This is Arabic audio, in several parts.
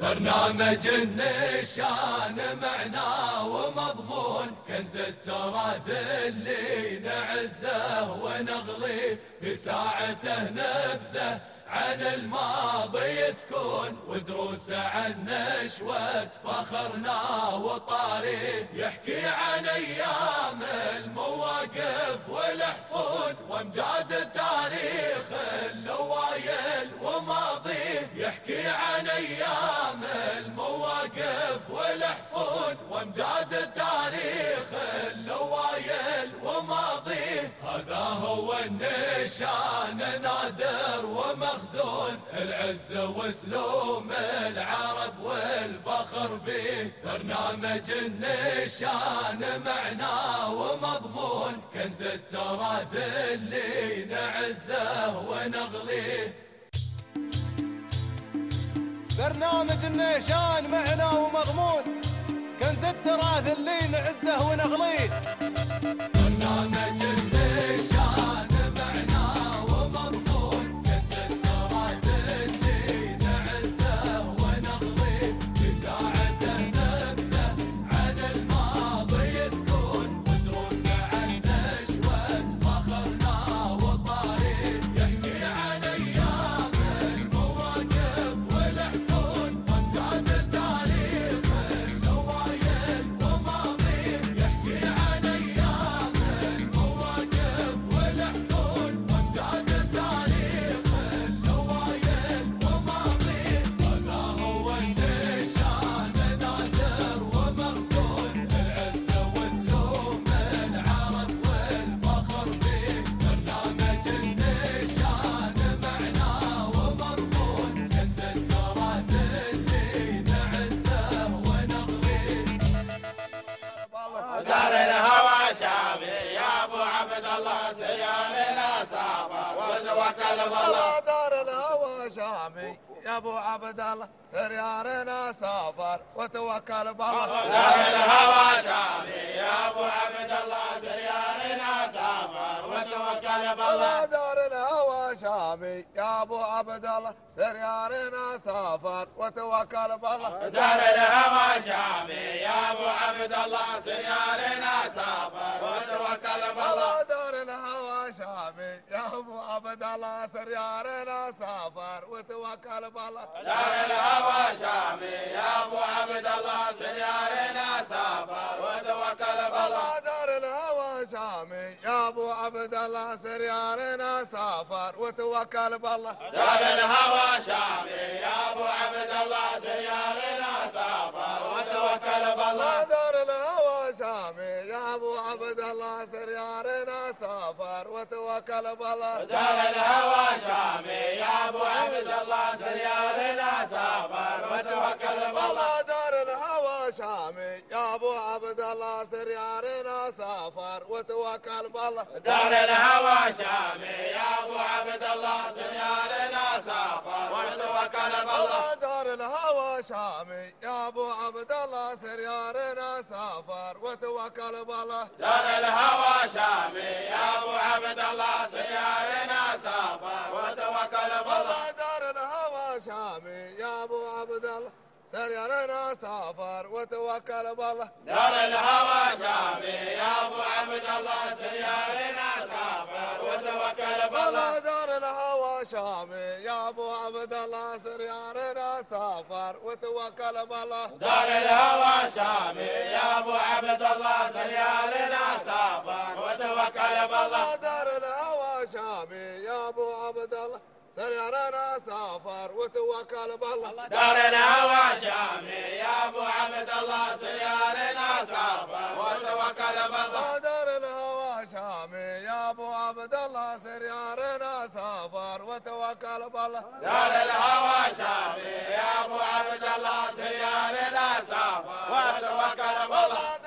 برنامج النشان معنى ومضمون. كنز التراث اللي نعزه ونغلي في ساعته نبذه. عن الماضي تكون ودروس عن نشوة فخرنا وطاري يحكي عن أيام المواقف والحصون وامجاد تاريخ اللوايل وماضيه يحكي عن أيام المواقف والحصون وامجاد تاريخ اللوايل وماضيه هذا هو النشان نادر ومغ مخزون العز وسلوم العرب والفخر فيه. برنامج النشان معنى ومضمون. كنز التراث اللي نعزه ونغليه. برنامج النيشان معنى ومضمون. كنز التراث اللي نعزه ونغليه. برنامج يا ابو عبد الله سريارنا سافر وتوكل بالله. دار الهوى شامي يا أبو عبد الله سريارنا سافر وتوكل بالله دار الهوى شامي يا أبو عبد الله سريارنا سافر وتوكل بالله دار الهوى شامي يا أبو عبد الله سريارنا سافر وتوكل بالله دار الهوى شامي يا أبو عبد الله سريارنا سافر وتوكل بالله دار الهوى شامي يا أبو عبد الله سريارنا سافر وتوكل بالله دار الهوى شامي يا أبو عبد الله سريارنا سافر وتوكل بالله. دار الهوى شامي يا أبو عبد الله سريارنا سافر وتوكل بالله. دار الهوى شامي يا أبو عبد الله سريارنا سافر وتوكل بالله. دار الهوى شامي يا أبو عبد الله سريارنا سافر وتوكل بالله. دار الهوى شامي يا أبو عبد الله سريارنا سافر وتوكل بالله دار الهوى شامي يا أبو عبد الله سريارنا سافر وتوكل بالله دار الهوى شامي يا أبو عبد الله سريارنا سافر وتوكل بالله دار الهوى شامي يا أبو عبد الله سريارنا سافر وتوكل بالله دار الهوى شامي يا أبو الله سريارنا سافر وتوكل بالله. دار الهوى شامي يا أبو عبد الله سريارنا سافر وتوكل بالله. دار الهوى شامي يا أبو عبد الله سريارنا سافر وتوكل بالله. دار الهوى شامي يا أبو عبد الله سريارنا سافر وتوكل بالله. دار الهوى شامي يا أبو سريارنا سافر وتوكل بالله. دار الهوى شامي يا أبو عبد الله سريارنا سافر وتوكل بالله. دار الهوى شامي يا أبو عبد الله سريارنا سافر وتوكل بالله. دار الهوى شامي يا أبو عبد الله سريارنا سافر وتوكل بالله.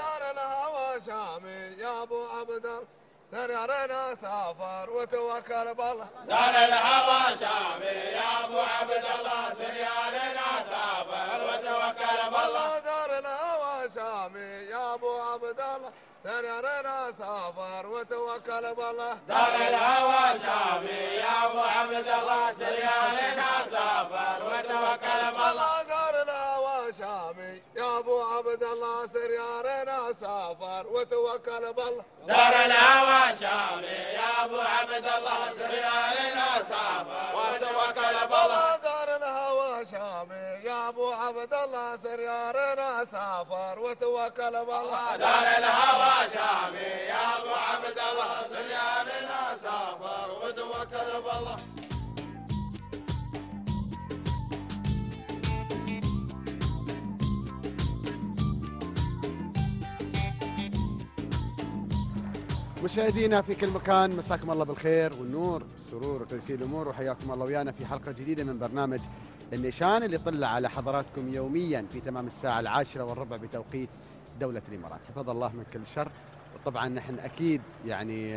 سريارنا سافر وتوكل بالله. دار الهوى شامي يا أبو عبد الله سريارنا سافر وتوكل بالله. دار الهوى شامي يا أبو عبد الله سريارنا سافر وتوكل بالله. دار الهوى شامي يا أبو عبد الله سريارنا سافر وتوكل بالله. شامي يا أبو عبد الله سر يا رنا سافر. وتوكل بالله. دار الهوى شامي يا أبو عبد الله سر يا رنا سافر. وتوكل بالله. دار الهوى شامي يا أبو عبد الله سر يا رنا سافر. وتوكل بالله. آه، دار الهوى شامي يا أبو عبد الله سر يا رنا سافر. وتوكل بالله. مشاهدينا في كل مكان مساكم الله بالخير والنور والسرور وتيسير الأمور وحياكم الله ويانا في حلقة جديدة من برنامج النشان اللي يطلع على حضراتكم يوميا في تمام الساعة العاشرة والربع بتوقيت دولة الإمارات. حفظ الله من كل شر وطبعا نحن أكيد يعني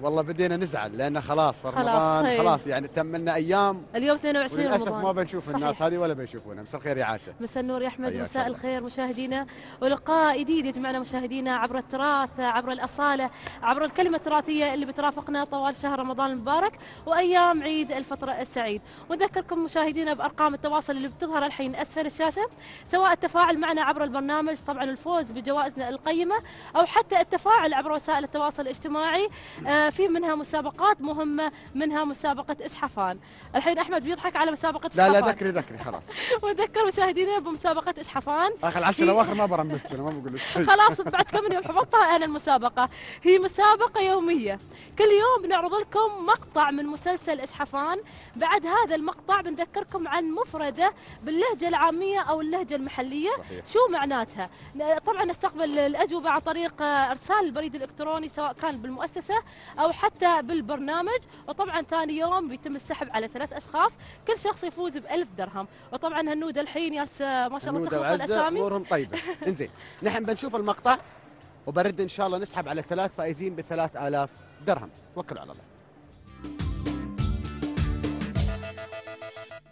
والله بدينا نزعل لأن خلاص رمضان هي. خلاص يعني تم لنا أيام. اليوم 22 وللأسف رمضان. ما بنشوف صحيح. الناس هذه ولا بنشوفونا. مساء الخير يا عاشه مساء النور يا أحمد مساء. الخير مشاهدينا. ولقاء جديد يجمعنا مشاهدينا عبر التراث عبر الأصالة عبر الكلمة التراثية اللي بترافقنا طوال شهر رمضان المبارك وأيام عيد الفطر السعيد. ونذكركم مشاهدينا بأرقام التواصل اللي بتظهر الحين أسفل الشاشة سواء التفاعل معنا عبر البرنامج طبعا الفوز بجوائزنا القيمة أو حتى التفاعل عبر وسائل التواصل الاجتماعي. آه، في منها مسابقات مهمه منها مسابقة إسحفان. الحين أحمد بيضحك على مسابقة لا لا إسحفان. ذكري ذكري خلاص. ونذكر مشاهدينا بمسابقة إسحفان. آخر العشر الأواخر ما برمجك أنا ما بقول. خلاص بعد كم يوم حفظتها أنا المسابقة. هي مسابقة يومية. كل يوم بنعرض لكم مقطع من مسلسل إسحفان. بعد هذا المقطع بنذكركم عن مفردة باللهجة العامية أو اللهجة المحلية. صحيح. شو معناتها؟ طبعا نستقبل الأجوبة عن طريق إرسال البريد الإلكتروني سواء كان بالمؤسسة أو حتى بالبرنامج. وطبعا ثاني يوم بيتم السحب على ثلاث أشخاص. كل شخص يفوز بألف درهم. وطبعا هنودة الحين ياس ما شاء الله تخلط وعزة الأسامي. أمورهم طيبة. إنزين نحن بنشوف المقطع وبرد إن شاء الله نسحب على ثلاث فائزين بثلاث آلاف درهم. توكلوا على الله.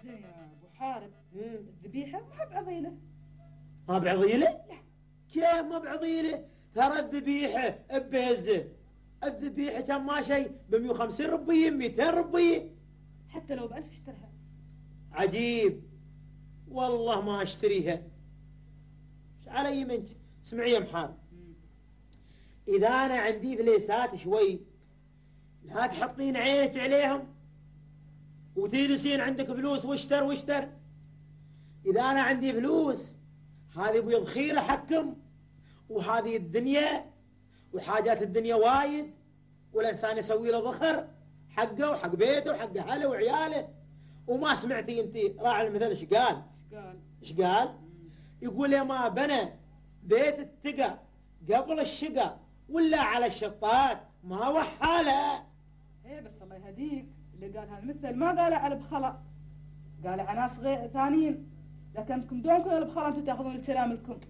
زين يا أبو حارب الذبيحه ما بعضيلة. ما بعضيلة؟ كيف ما بعضيلة؟ ترى الذبيحة ببيزة الذبيحة كان ما شيء ب 150 ربية 200 ربية. حتى لو بألف اشترها عجيب. والله ما أشتريها. إيش علي منك؟ اسمعي يا محار إذا أنا عندي فليسات شوي لا تحطين عينك عليهم. وتجلسين عندك فلوس واشتر واشتر. إذا أنا عندي فلوس هذه بيض خيرة حكم وهذه الدنيا وحاجات الدنيا وايد والإنسان يسوي له ذخر حقه وحق بيته وحق أهله وعياله. وما سمعتي أنت راعي المثل إيش قال؟ قال. إيش قال؟ يقول يا ما بنى بيت التقى قبل الشقى ولا على الشطات ما وحاله. إيه بس الله يهديك. اللي قال هالمثل ما قاله على بخلا قاله على ناس غير ثانيين. لكنكم دونكم يا بخلا أنتم تأخذون الكلام لكم.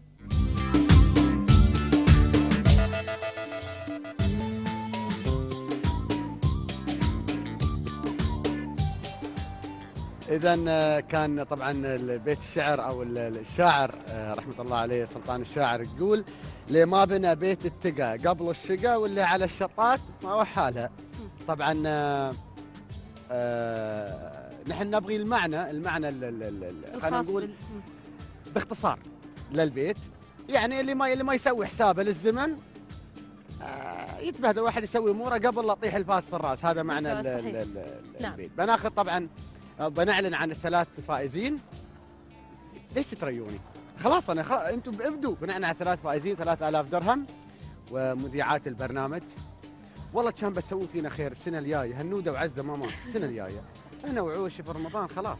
اذا كان طبعا بيت الشعر أو ال- الشاعر آه، رحمة الله عليه سلطان الشاعر يقول ليه ما بنى بيت التقى قبل الشقى واللي على الشطات ما وحالها طبعا آه، آه، نحن نبغي المعنى المعنى ال- ال- ال- ال- خلينا نقول. باختصار للبيت. يعني اللي ما اللي ما يسوي حسابه للزمن آه، يتبهدل واحد يسوي اموره قبل لا يطيح الفاس في الراس. هذا معنى نعم. البيت. بناخذ طبعا آه، بنعلن عن الثلاث فائزين. ليش تريوني؟ خلاص أنا خلاص أنتم ابدوا. بنعلن عن ثلاث فائزين 3000 درهم ومذيعات البرنامج. والله كان بتسوون فينا خير السنة الجاية. هنوده وعزه ماما السنة الجاية. أنا وعوشي في رمضان خلاص.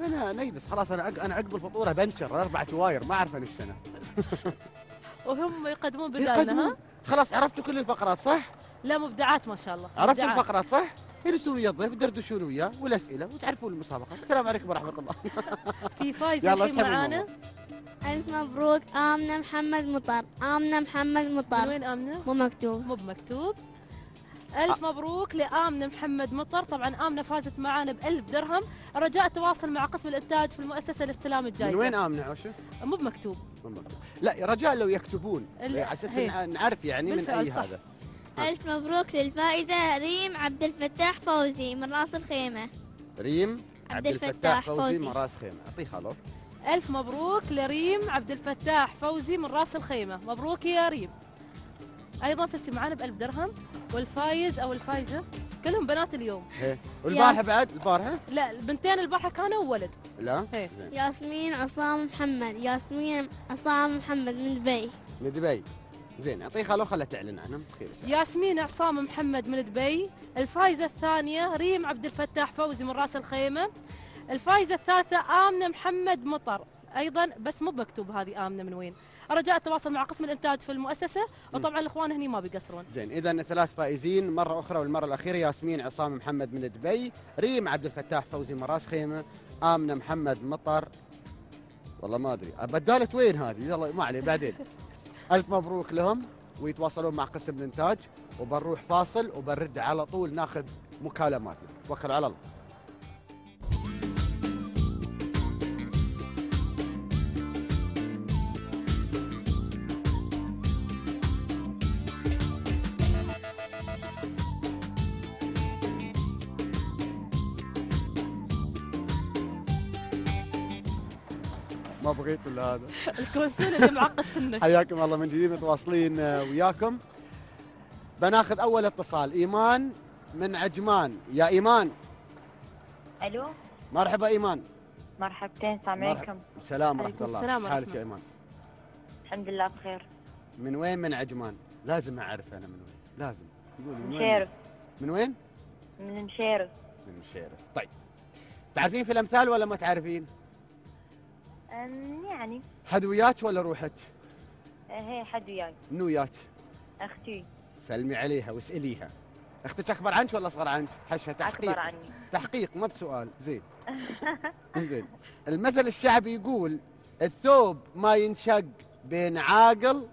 أنا نيدس خلاص أنا عق- أنا عقب الفطوره بنشر أربع واير ما أعرف إيش السنة. وهم يقدمون بدالنا. ها؟ خلاص عرفتوا كل الفقرات صح؟ لا مبدعات ما شاء الله عرفتوا. الفقرات صح؟ يجلسون ويا الضيف يدردشون وياه والأسئلة وتعرفون المسابقات السلام عليكم ورحمة الله في فايز يلا الحين معانا. ألف مبروك آمنة محمد مطر آمنة محمد من مطر وين آمنة؟ مو مكتوب مو بمكتوب ألف مبروك لآمنة محمد مطر طبعا آمنة فازت معانا بألف درهم رجاء التواصل مع قسم الإنتاج في المؤسسة لاستلام الجائزة من وين آمنة عوشة؟ مو بمكتوب مكتوب. لا رجاء لو يكتبون على. نع- نعرف يعني من أي صح. هذا. ألف مبروك للفائزة ريم عبد الفتاح فوزي من رأس الخيمة. ريم عبد الفتاح فوزي. من رأس خيمة. أعطيه خلو ألف مبروك لريم عبد الفتاح فوزي من رأس الخيمة. مبروك يا ريم. أيضا فزتي معانا ب 1000 درهم. والفايز أو الفايزة كلهم بنات اليوم. إيه. والبارحة. بعد؟ البارحة؟ لا البنتين البارحة كانوا ولد. لا؟ إيه. ياسمين عصام محمد. ياسمين عصام محمد من دبي. من دبي. زين اعطيه خلو خله تعلن عنهم. ياسمين عصام محمد من دبي الفايزة الثانية ريم عبد الفتاح فوزي من رأس الخيمة الفايزة الثالثة آمنة محمد مطر. أيضا بس مو مكتوب هذه آمنة من وين. رجاء التواصل مع قسم الإنتاج في المؤسسة وطبعا الإخوان هني ما بيقصرون. زين اذا ثلاث فائزين مرة أخرى والمرة الأخيرة ياسمين عصام محمد من دبي ريم عبد الفتاح فوزي من رأس خيمة آمنة محمد مطر. والله ما أدري. بداله وين هذه؟ يلا ما عليه بعدين. ألف مبروك لهم ويتواصلون مع قسم الإنتاج. وبنروح فاصل وبنرد على طول ناخذ مكالماتنا. توكل على الله. ما بغيت ولا هذا. الكونسول اللي معقد النك حياكم الله من جديد متواصلين آه، وياكم. بناخذ أول اتصال. إيمان من عجمان. يا إيمان. ألو؟ مرحبا إيمان. مرحبتين السلام. عليكم. سلام ورحمة الله. السلام حالك. يا إيمان؟ الحمد لله بخير. من وين؟ من عجمان. لازم أعرف أنا من وين. لازم. يقول من وين؟ مشيرف. من وين؟ من مشيرف. من مشيرف. طيب. تعرفين في الأمثال ولا ما تعرفين؟ يعني. حد وياك ولا روحك؟ آه، هي حد وياي. من وياك؟ أختي. سلمي عليها واسأليها. أختك أكبر عنك ولا أصغر عنك؟ حشها تحقيق. اكبر عني. تحقيق ما بسؤال. زين. زين. المثل الشعبي يقول الثوب ما ينشق بين عاقل.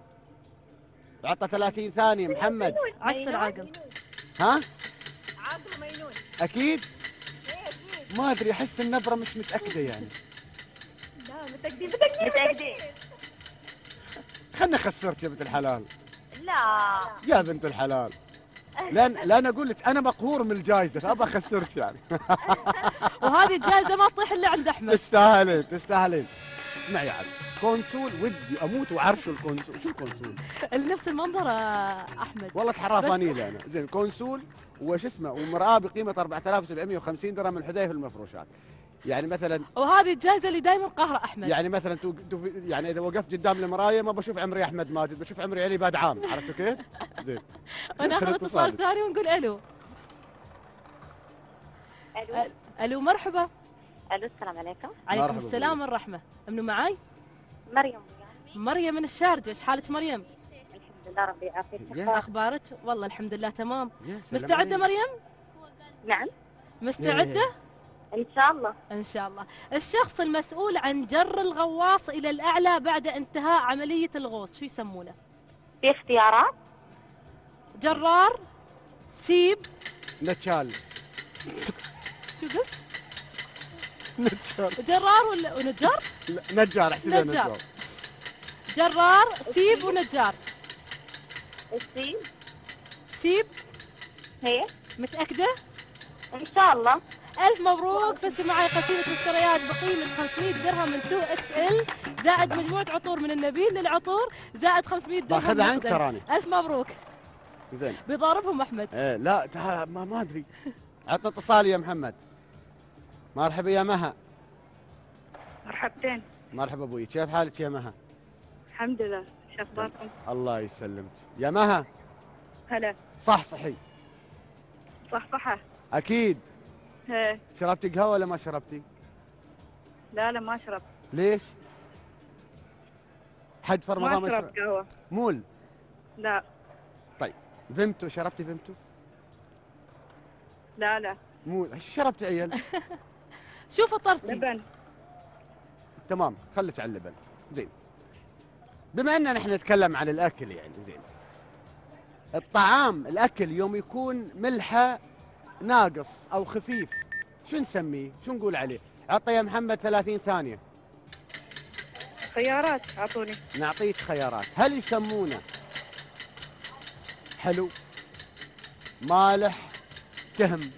عطى 30 ثانية محمد. عكس؟ العاقل. ها؟ عاقل مينون أكيد؟ إيه أكيد. ما أدري أحس النبرة مش متأكدة يعني. متأكدين متأكدين خلنا خسرت يا بنت الحلال. لا. يا بنت الحلال. لأن لأن أقول لك أنا مقهور من الجائزه فابى أخسرك يعني. وهذه الجائزه ما تطيح إلا عند أحمد. تستاهلين تستاهلين. اسمع يا عبد كونسول ودي أموت وعرشوا الكونسول. شو الكونسول؟ نفس المنظر أحمد. والله بس- تحرافاني أنا. زين كونسول وش اسمه ومرآة بقيمة 4750 درهم من حذيفة المفروشات. يعني مثلا وهذه الجائزة اللي دائما قاهره أحمد. يعني مثلا تو تو يعني إذا وقفت قدام المراية ما بشوف عمري أحمد ماجد بشوف عمري علي بادعام عرفت كيف؟ زين. وناخذ اتصال ثاني ونقول ألو. ألو. ألو مرحبا. ألو السلام عليكم. عليكم مرحبا السلام والرحمة. منو معاي؟ مريم. مريم من الشارجة إيش حالك مريم؟ الحمد لله ربي يعافيك. أخبارك؟ والله الحمد لله تمام. مستعدة. مريم؟ نعم. مستعدة؟ إن شاء الله. إن شاء الله. الشخص المسؤول عن جر الغواص إلى الأعلى بعد انتهاء عملية الغوص شو يسمونه؟ في اختيارات؟ جرار سيب. نتشال. شو قلت؟ نتشال. جرار ولا ونجار؟ لا، نجار أحسن لي نجار. نجار. جرار سيب ونجار. السين سيب. هي متأكدة؟ إن شاء الله. ألف مبروك. فزتي معي قسيمة مشتريات بقيمة 500 درهم من 2 اس إل. زائد مجموعة عطور من النبيل للعطور. زائد 500 درهم باخذها عنك. تراني. ألف مبروك. زين. بيضاربهم أحمد. إيه لا ما ما أدري. عطنا اتصال يا محمد. مرحبا يا مها. مرحبتين. مرحبا أبوي. كيف حالك يا مها؟ الحمد لله. شو أخباركم؟ الله يسلمك. يا مها. هلا. صح صحي صحصحة. أكيد. إيه شربتي قهوه ولا ما شربتي؟ لا لا ما شربت. ليش؟ حد في رمضان ما شربت قهوة مول. لا. Vimto شربتي Vimto لا لا. مول. إيش شربتي عيل؟ شو فطرتي؟ لبن. تمام خليك على اللبن. زين. بما ان نحن نتكلم عن الأكل يعني زين. الطعام الأكل يوم يكون ملحة ناقص أو خفيف. شو نسميه؟ شو نقول عليه؟ عطى يا محمد 30 ثانية. خيارات أعطوني. نعطيك خيارات. هل يسمونه حلو مالح تهم؟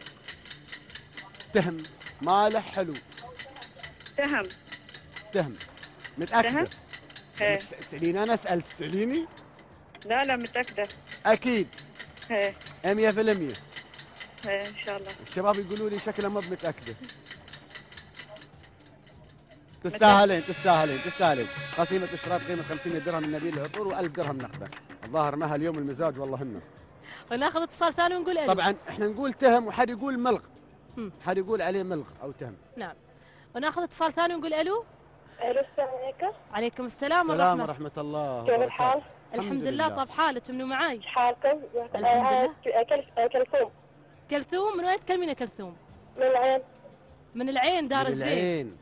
تهم مالح حلو. تهم. تهم. متأكدة؟ تهم؟ إيه. تس- تساليني أنا؟ اسال تساليني لا لا متأكدة. إيه. 100% إيه إن شاء الله. الشباب يقولوا لي شكلها ما متاكده تستاهلين تستاهلين تستاهلين. قسيمة اشتراك قيمة 500 درهم من نبيل العطور و1000 درهم نقدا الظاهر مها اليوم المزاج والله هنا وناخذ اتصال ثاني ونقول ألو طبعا إحنا نقول تهم وحد يقول ملغ. حد يقول عليه ملغ أو تهم. نعم. وناخذ اتصال ثاني ونقول ألو. ألو السلام عليكم. عليكم السلام السلام ورحمه ورحمة الله كيف الحال؟ الحمد لله طب حالك منو معاي؟ إيش حالكم؟ الحمد لله. آه، كلثوم من وين تكلمين يا كلثوم. من العين. من العين دار من الزين. العين.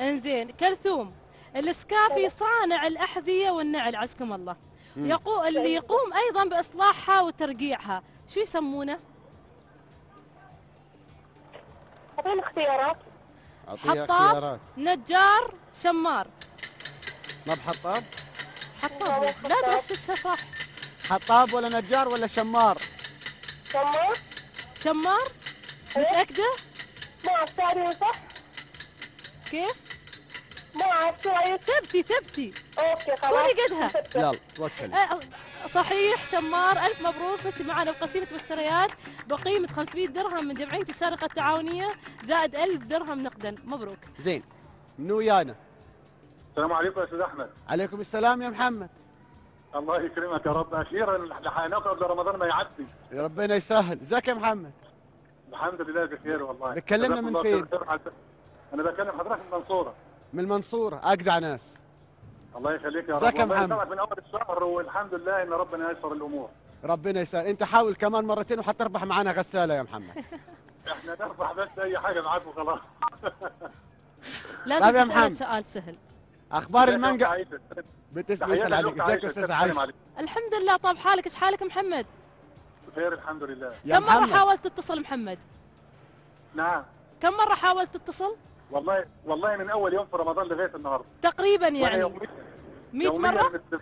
انزين. كلثوم السكافي صانع الأحذية والنعل عزكم الله. يقو اللي يقوم أيضا بإصلاحها وترقيعها. شو يسمونه؟ أعطيني اختيارات. حطاب اختيارات. نجار شمار. ما بحطاب؟ حطاب. لا تغششها صح؟ حطاب ولا نجار ولا شمار؟ شمار. شمار؟ متأكدة؟ ما تعرفي صح؟ كيف؟ ما رأيك؟ ثبتي ثبتي. أوكي خلاص. كوني قدها يلا توكل آه، صحيح شمار ألف مبروك. بس معنا بقسيمة مشتريات. بقيمة 500 درهم من جمعية الشارقة التعاونية زائد 1000 درهم نقدا. مبروك. زين منو ويانا السلام عليكم يا أستاذ أحمد. عليكم السلام يا محمد. الله يكرمك يا رب. أخيرا لحقناك قبل رمضان ما يعدي. يا ربنا يسهل. ازيك يا محمد؟ الحمد لله بخير والله. بتكلمنا جزاكم من فين؟ أنا بكلم حضرتك من المنصوره من المنصورة أجدع ناس. الله يخليك يا رب. ازيك يا محمد؟ من أول الشهر والحمد لله إن ربنا ييسر الأمور. ربنا يسهل. أنت حاول كمان مرتين وحتربح معنا غسالة يا محمد. إحنا نربح بس أي حاجة معاك وخلاص لازم طيب محمد. سؤال سهل. أخبار المانجا؟ بتسال عليك. إزيك أستاذ عايش. الحمد لله طب حالك؟ إيش حالك محمد؟ بخير الحمد لله. كم مرة محمد. حاولت تتصل محمد؟ نعم. كم مرة حاولت تتصل؟ والله والله من أول يوم في رمضان لغايه النهارده. تقريبا يعني يوميا. 100 يومياً مرة؟ بتصل-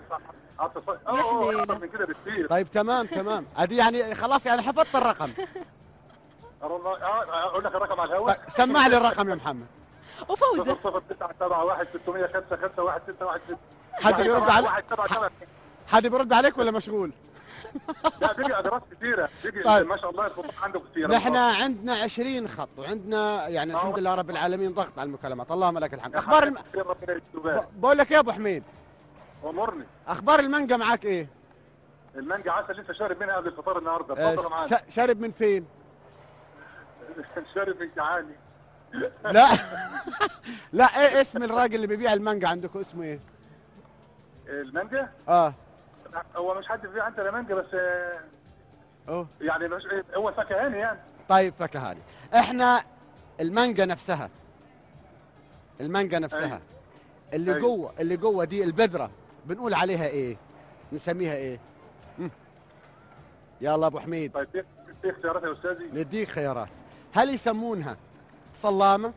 أتصل- يا آه. أكثر من كده بكثير طيب تمام تمام. ادي يعني خلاص يعني حفظت الرقم. آه أقول لك الرقم على الهواء. طيب سمع لي الرقم يا محمد. وفوزة 0971 605 واحد ستة واحد ستة حد بيرد علي واحد سبعة سبعة حد بيرد عليك ولا مشغول؟ لا بيجي ادوات كثيره بيجي طيب. ما شاء الله الخطوط عنده كثيره نحن عندنا 20 خط وعندنا يعني الحمد لله رب العالمين ضغط على المكالمات. اللهم لك الحمد. أخبار الم... بقول لك يا أبو حميد. أمرني. أخبار المانجا معك إيه؟ المانجا عسل لسه شارب منها قبل الفطار النهارده. آه، اتفضل معانا. ش- شارب من فين؟ شارب من جعاني. لا. لا إيه اسم الراجل اللي بيبيع المانجا عندكم؟ اسمه إيه؟ المانجا؟ آه. هو مش حد بيبيع انت مانجا بس أوه. يعني مش هو فكهاني يعني. طيب فكهاني إحنا المانجا نفسها المانجا نفسها أيوة. اللي أيوة. جوه اللي جوه دي البذرة بنقول عليها إيه؟ نسميها إيه؟ مم. يلا أبو حميد. طيب في اختيارات يا أستاذي؟ نديك خيارات. هل يسمونها صلامة.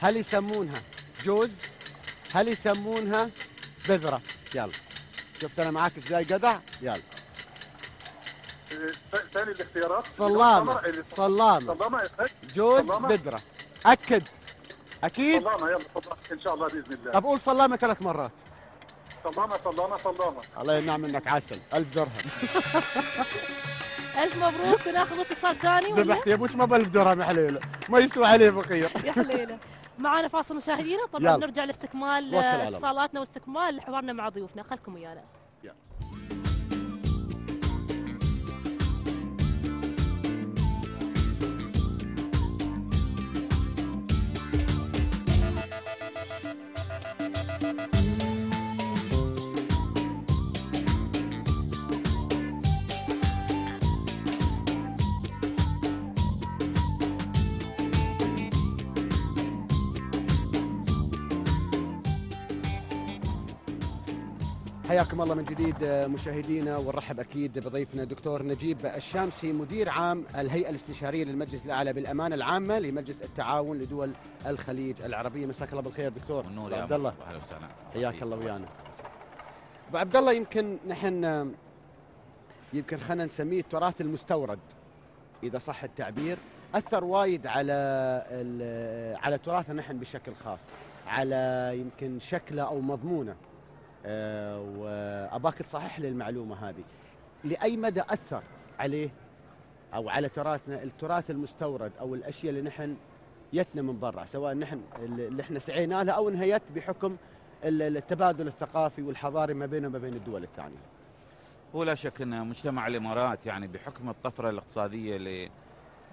هل يسمونها جوز؟ هل يسمونها بذرة؟ يلا. شفت أنا معاك إزاي جدع يلا. ثاني الاختيارات. صلامة. صلامة جوز صلامة؟ بذرة. أكد. أكيد؟ صلامة يلا. إن شاء الله بإذن الله. طب قول صلامة ثلاث مرات. صلامة صلامة صلامة. الله ينعم منك عسل. ألف درهم. ألف مبروك وناخذ اتصال ثاني ذبحت يا ابوش ما بألف درهم يا حليلة. ما يسوى عليه فقير. يا حليلة. معنا فاصل مشاهدينا. طبعا يلا. نرجع لاستكمال. اتصالاتنا واستكمال حوارنا مع ضيوفنا. خلكم ويانا. حياكم الله من جديد آه، مشاهدينا ونرحب أكيد بضيفنا دكتور نجيب الشامسي مدير عام الهيئة الاستشارية للمجلس الأعلى بالأمانة العامة لمجلس التعاون لدول الخليج العربية. مساك الله بالخير دكتور. والنور أبو يا عبد الله. أهلا وسهلا. حياك الله ويانا. أبو عبد الله يمكن نحن آه، يمكن خلينا نسميه التراث المستورد إذا صح التعبير. أثر وايد على على تراثنا نحن بشكل خاص على يمكن شكله أو مضمونه. وأباك تصحح لي المعلومة هذه لأي مدى أثر عليه أو على تراثنا التراث المستورد أو الأشياء اللي نحن يتنا من برا سواء نحن اللي إحنا سعينا لها أو انهيت بحكم ال- التبادل الثقافي والحضاري ما بيننا وما بين الدول الثانية. هو لا شك أن مجتمع الإمارات يعني بحكم الطفرة الاقتصادية اللي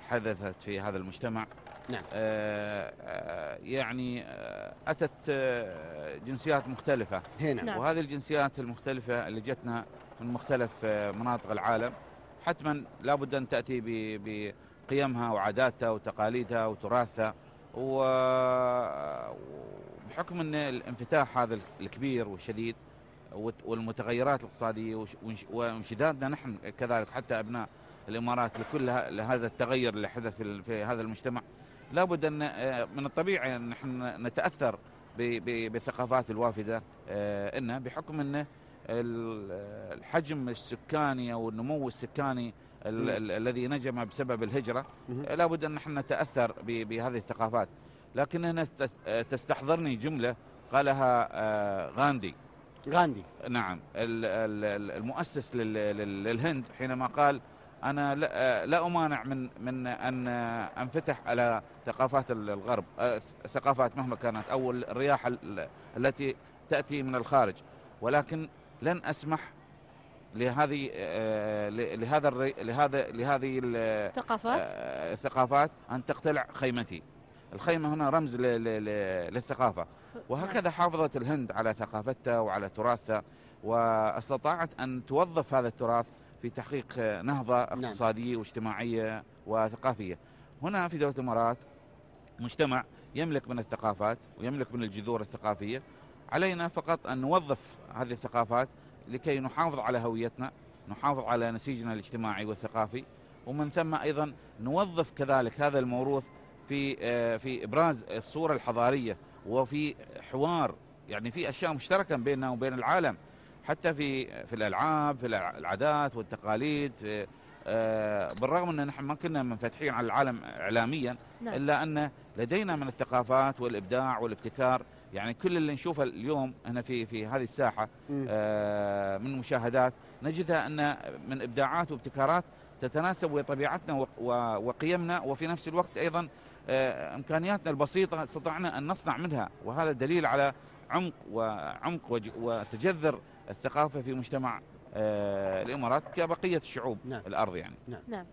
حدثت في هذا المجتمع نعم. آه آه يعني آه أتت آه جنسيات مختلفة هنا نعم. وهذه الجنسيات المختلفة اللي جتنا من مختلف آه مناطق العالم حتما لابد أن تأتي ب- بقيمها وعاداتها وتقاليدها وتراثها وبحكم إن الانفتاح هذا الكبير والشديد والمتغيرات وانش- وانشدادنا نحن كذلك حتى أبناء الإمارات لكل لهذا التغير اللي حدث في هذا المجتمع لابد أن آه، من الطبيعي أن نحن ب- بالثقافات الوافدة آه، إنه بحكم ال- الحجم السكاني أو النمو السكاني الذي نجم بسبب الهجرة مهم. آه، لابد أن نحن نتأثر ب- بهذه الثقافات. لكن هنا تستحضرني جملة قالها غاندي. غاندي. نعم. ال- ال- ال- المؤسس لل- لل- للهند حينما قال أنا لا, لا أمانع من من أن أنفتح على ثقافات ال- الغرب. الثقافات مهما كانت أو الرياح ال- التي تأتي من الخارج. ولكن لن أسمح لهذه لهذا لهذا لهذه ال- ثقافات؟ آه، الثقافات أن تقتلع خيمتي. الخيمة هنا رمز ل- ل- ل- للثقافة. وهكذا حافظت الهند على ثقافتها وعلى تراثها وأستطاعت أن توظف هذا التراث في تحقيق آه، نهضه اقتصادية واجتماعية وثقافية. هنا في دولة الإمارات مجتمع يملك من الثقافات ويملك من الجذور الثقافية. علينا فقط أن نوظف هذه الثقافات لكي نحافظ على هويتنا، نحافظ على نسيجنا الاجتماعي والثقافي ومن ثم أيضا نوظف كذلك هذا الموروث في آه، في إبراز الصورة الحضارية وفي حوار يعني في أشياء مشتركة بيننا وبين العالم. حتى في في الألعاب في الع- العادات والتقاليد في آه، بالرغم أن نحن ما كنا منفتحين على العالم اعلاميا نعم. إلا أن لدينا من الثقافات والإبداع والابتكار يعني كل اللي نشوفه اليوم هنا في في هذه الساحة. آه، من مشاهدات نجدها أن من إبداعات وابتكارات تتناسب ويا طبيعتنا و- و- وقيمنا وفي نفس الوقت أيضا آه، إمكانياتنا البسيطة استطعنا أن نصنع منها وهذا دليل على عمق وعمق وتجذر الثقافة في مجتمع آه، الإمارات كبقية الشعوب نعم. الأرض يعني. نعم.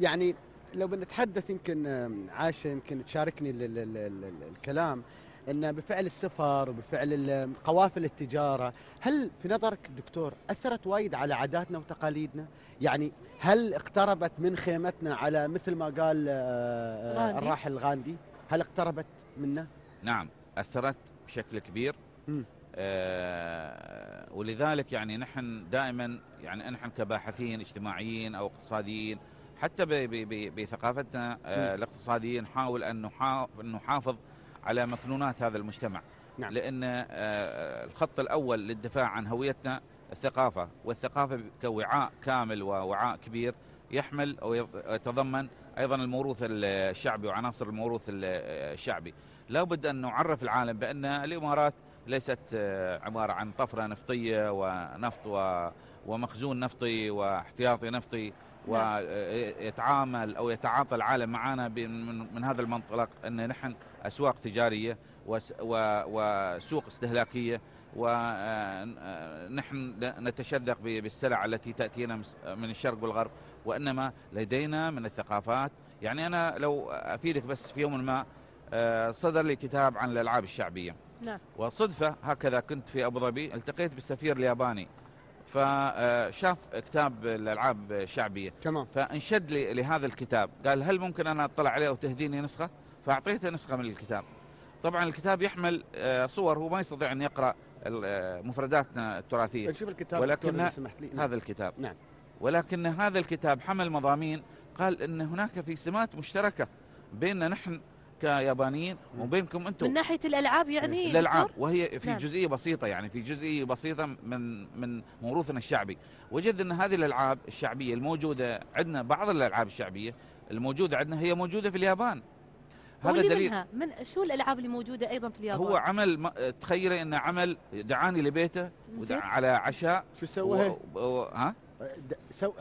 يعني لو بنتحدث يمكن آم، عاشة يمكن تشاركني ال- ال- ال- ال- ال- الكلام إن بفعل السفر وبفعل قوافل التجارة هل في نظرك دكتور أثرت وايد على عاداتنا وتقاليدنا؟ يعني هل اقتربت من خيمتنا على مثل ما قال آه، آه، غاندي. الراحل غاندي؟ هل اقتربت منا نعم أثرت بشكل كبير. آه ولذلك يعني نحن دائما يعني نحن كباحثين اجتماعيين أو اقتصاديين حتى بثقافتنا آه الاقتصاديه نحاول أن نحافظ على مكنونات هذا المجتمع. نعم. لأن آه الخط الأول للدفاع عن هويتنا الثقافة والثقافة كوعاء كامل ووعاء كبير يحمل أو يتضمن أيضا الموروث الشعبي وعناصر الموروث ال- الشعبي. لابد أن نعرف العالم بأن الإمارات ليست آه، عبارة عن طفرة نفطية ونفط ومخزون نفطي واحتياطي نفطي ويتعامل أو يتعاطى العالم معنا من, هذا المنطلق أن نحن أسواق تجارية وس- و- وسوق استهلاكية ونحن نتشدق ب- بالسلع التي تأتينا مس- من الشرق والغرب وإنما لدينا من الثقافات. يعني أنا لو أفيدك بس في يوم ما آه، صدر لي كتاب عن الألعاب الشعبية. نعم. وصدفة هكذا كنت في أبو ظبي التقيت بالسفير الياباني. فشاف كتاب الألعاب الشعبية. تمام. فانشد لي لهذا الكتاب. قال هل ممكن أنا أطلع عليه وتهديني نسخة؟ فأعطيته نسخة من الكتاب. طبعا الكتاب يحمل آه، صور هو ما يستطيع أن يقرأ آه، مفرداتنا التراثية. نشوف الكتاب ولكن سمحت لي. هذا الكتاب. نعم. ولكن هذا الكتاب حمل مضامين. قال إن هناك في سمات مشتركة بيننا نحن كيابانيين وبينكم أنتم من ناحية الألعاب يعني الالعاب دكتور؟ وهي في نعم. جزئية بسيطة يعني في جزئية بسيطة من من موروثنا الشعبي وجد إن هذه الألعاب الشعبية الموجودة عندنا بعض الألعاب الشعبية الموجودة عندنا هي موجودة في اليابان هذا دليل منها من شو الألعاب اللي موجودة أيضا في اليابان هو عمل ما- تخيلي انه عمل دعاني لبيته. ودع على عشاء شو سوى؟ و... و... ها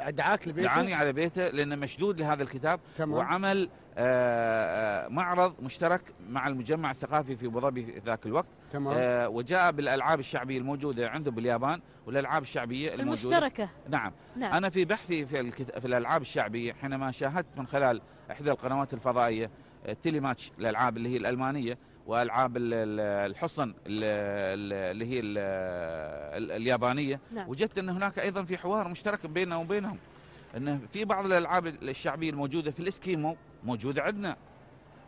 دعاك لبيته دعاني على بيته لأنه مشدود لهذا الكتاب تمام. وعمل آه، آه، معرض مشترك مع المجمع الثقافي في ابو ظبي في ذاك الوقت تمام. آه، وجاء بالألعاب الشعبية الموجودة عنده باليابان والألعاب الشعبية الموجودة المشتركة. نعم. نعم. أنا في بحثي في الكت... في الألعاب الشعبية حينما شاهدت من خلال إحدى القنوات الفضائية Telematch الألعاب اللي هي الألمانية وألعاب ال- ال- الحصن ال- ال- اللي هي ال- ال- اليابانية نعم. وجدت أن هناك أيضا في حوار مشترك بيننا وبينهم انه في بعض الألعاب الشعبية الموجودة في الإسكيمو موجودة عندنا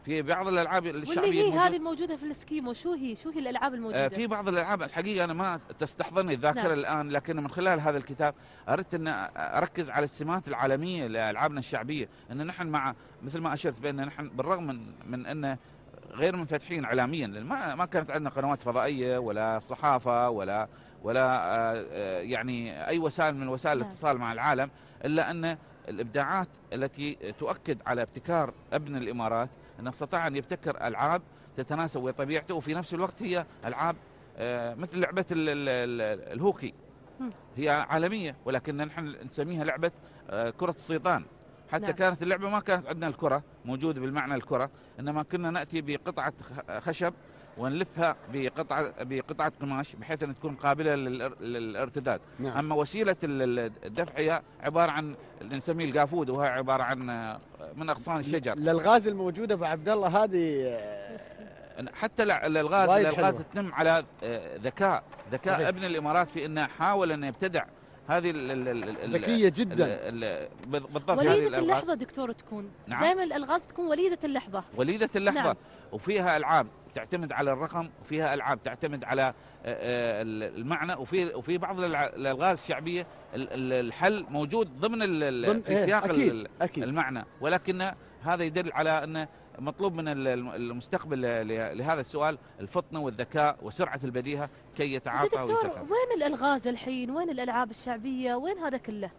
في بعض الألعاب الشعبية واللي هي هذه الموجودة في الإسكيمو شو هي شو هي الألعاب الموجودة آه، في بعض الألعاب الحقيقة أنا ما تستحضرني الذاكره نعم. الآن لكن من خلال هذا الكتاب أردت أن أركز على السمات العالمية لألعابنا الشعبية أن نحن مع مثل ما أشرت بأن نحن بالرغم من من أن غير منفتحين اعلاميا لأن ما ما كانت عندنا قنوات فضائية ولا صحافة ولا ولا آه، آه، يعني أي وسائل من وسائل نعم. الاتصال مع العالم إلا أن الإبداعات التي تؤكد على ابتكار ابن الإمارات انه استطاع أن يبتكر ألعاب تتناسب ويا طبيعته وفي نفس الوقت هي ألعاب آه، مثل لعبة ال- ال- ال- الهوكي. هي عالمية ولكن نحن نسميها لعبة كرة الصيطان حتى نعم. كانت اللعبة ما كانت عندنا الكرة موجوده بالمعنى الكرة إنما كنا نأتي بقطعة خ- خشب ونلفها بقطعة بقطعة قماش بحيث ان تكون قابلة للإر- للارتداد نعم. أما وسيلة ال- ال- الدفع هي عبارة عن اللي نسميه القافود وهي عبارة عن من أغصان الشجر للغاز الموجودة أبو عبد الله هذه حتى الالغاز الالغاز. تتم على آه، ذكاء ذكاء صحيح. ابن الإمارات في إنه حاول انه يبتدع هذه ال- ال- ال- ال- ذكية جداً. ال- ال- بالضبط هذه وليدة الألغاز اللحظة دكتور تكون نعم. دائما الألغاز تكون وليدة اللحظة وليدة اللحظة نعم. وفيها ألعاب تعتمد على الرقم وفيها ألعاب تعتمد على آه، آه، المعنى وفي وفي بعض الألغاز الشعبية ال- ال- الحل موجود ضمن في إيه، سياق أكيد. المعنى ولكن هذا يدل على أنه مطلوب من ال- المستقبل لهذا السؤال الفطنة والذكاء وسرعة البديهة كي يتعاطى دكتور وين الألغاز الحين؟ وين الألعاب الشعبية؟ وين هذا كله؟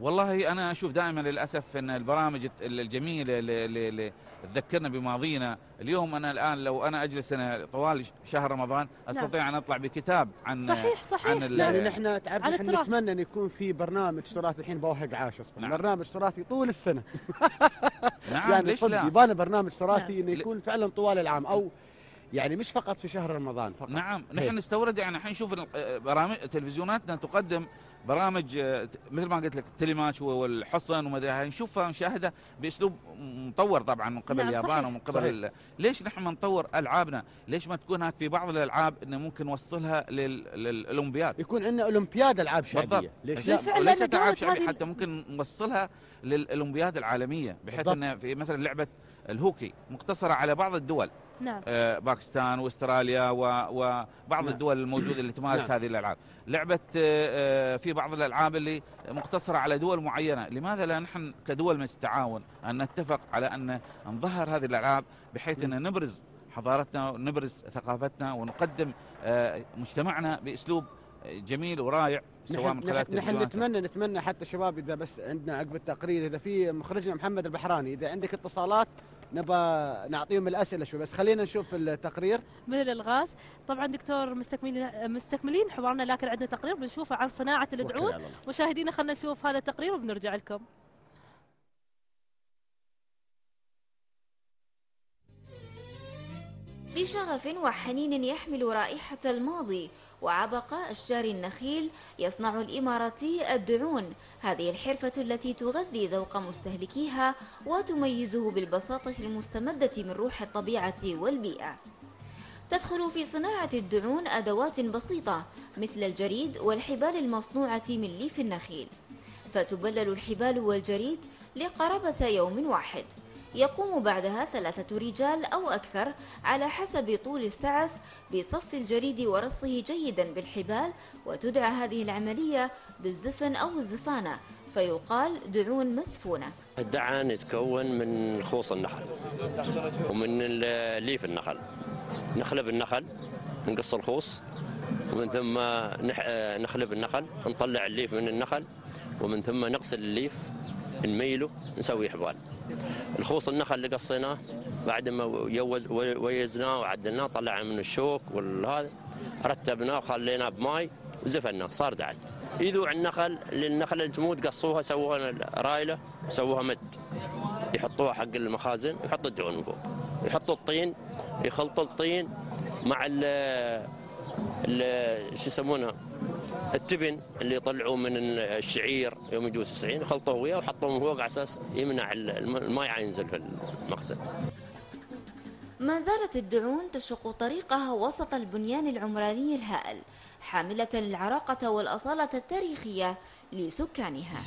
والله أنا أشوف دائما للأسف إن البرامج الجميلة اللي- تذكرنا بماضينا اليوم أنا الآن لو أنا أجلس أنا طوال شهر رمضان أستطيع أن أطلع بكتاب عن صحيح، صحيح. عن يعني نحن تعرف نحن. نتمنى إن يكون في برنامج تراثي الحين بوهق عاش أصلا نعم. برنامج تراثي طول السنة نعم يعني ليش لا يبانا برنامج تراثي نعم. إنه يكون فعلا طوال العام أو يعني مش فقط في شهر رمضان فقط نعم. نحن نستورد يعني الحين نشوف ال- برامج تلفزيوناتنا تقدم برامج آه، مثل ما قلت لك التليماتش والحصن وما أدري هاي نشوفها نشاهدها بأسلوب مطور طبعا من قبل نعم، اليابان صحيح. ومن قبل صحيح. ال... ليش نحن ما نطور ألعابنا؟ ليش ما تكون هناك في بعض الألعاب إنه ممكن نوصلها لل... للأولمبياد؟ يكون عندنا أولمبياد ألعاب شعبية بالضبط ليش لا لأن ألعاب شعبية حتى ممكن نوصلها للأولمبياد العالمية بحيث. إنه في مثلا لعبة الهوكي مقتصرة على بعض الدول. نعم. آه، باكستان واستراليا و- وبعض نعم. الدول الموجودة اللي تمارس نعم. هذه الألعاب. لعبة آه، آه، في بعض الألعاب اللي مقتصرة على دول معينة. لماذا لا نحن كدول من التعاون أن نتفق على أن نظهر هذه الألعاب بحيث أن نبرز حضارتنا ونبرز ثقافتنا ونقدم آه، مجتمعنا بأسلوب جميل ورائع سواء من خلال نحن, نتمنى نتمنى حتى شباب إذا بس عندنا عقب التقرير إذا في مخرجنا محمد البحراني إذا عندك اتصالات نبى نعطيهم الأسئلة شوي بس خلينا نشوف التقرير. من الالغاز طبعا دكتور مستكملين مستكملين حوارنا لكن عندنا تقرير بنشوفه عن صناعة الله. مشاهدينا خلينا نشوف هذا التقرير وبنرجع لكم. بشغف وحنين يحمل رائحة الماضي وعبق أشجار النخيل يصنع الإماراتي الدعون. هذه الحرفة التي تغذي ذوق مستهلكيها وتميزه بالبساطة المستمدة من روح الطبيعة والبيئة. تدخل في صناعة الدعون أدوات بسيطة مثل الجريد والحبال المصنوعة من ليف النخيل. فتبلل الحبال والجريد لقرابة يوم واحد. يقوم بعدها ثلاثة رجال أو أكثر على حسب طول السعف بصف الجريد ورصه جيدا بالحبال وتدعى هذه العملية بالزفن أو الزفانة فيقال دعون مزفونة الدعان يتكون من خوص النخل ومن ليف النخل نخلب النخل نقص الخوص ومن ثم. آه، نخلب النخل نطلع الليف من النخل ومن ثم نغسل الليف نميله نسوي حبال. الخوص النخل اللي قصيناه بعد ما يوز ويزناه وعدلناه طلعنا من الشوك والهذا رتبناه وخليناه بماي وزفناه صار دعن يذوع النخل للنخل اللي تموت قصوها سووها رايلة سووها مد. يحطوها حق المخازن يحط الدعون من فوق. يحطوا الطين يخلطوا الطين مع ال- شو يسمونها التبن اللي يطلعوه من الشعير يوم يجوز السعين خلطوه وياه وحطوه من فوق على أساس يمنع الم- الماء ينزل في المخزن. ما زالت الدعون تشق طريقها وسط البنيان العمراني الهائل حاملة العراقة والأصالة التاريخية لسكانها.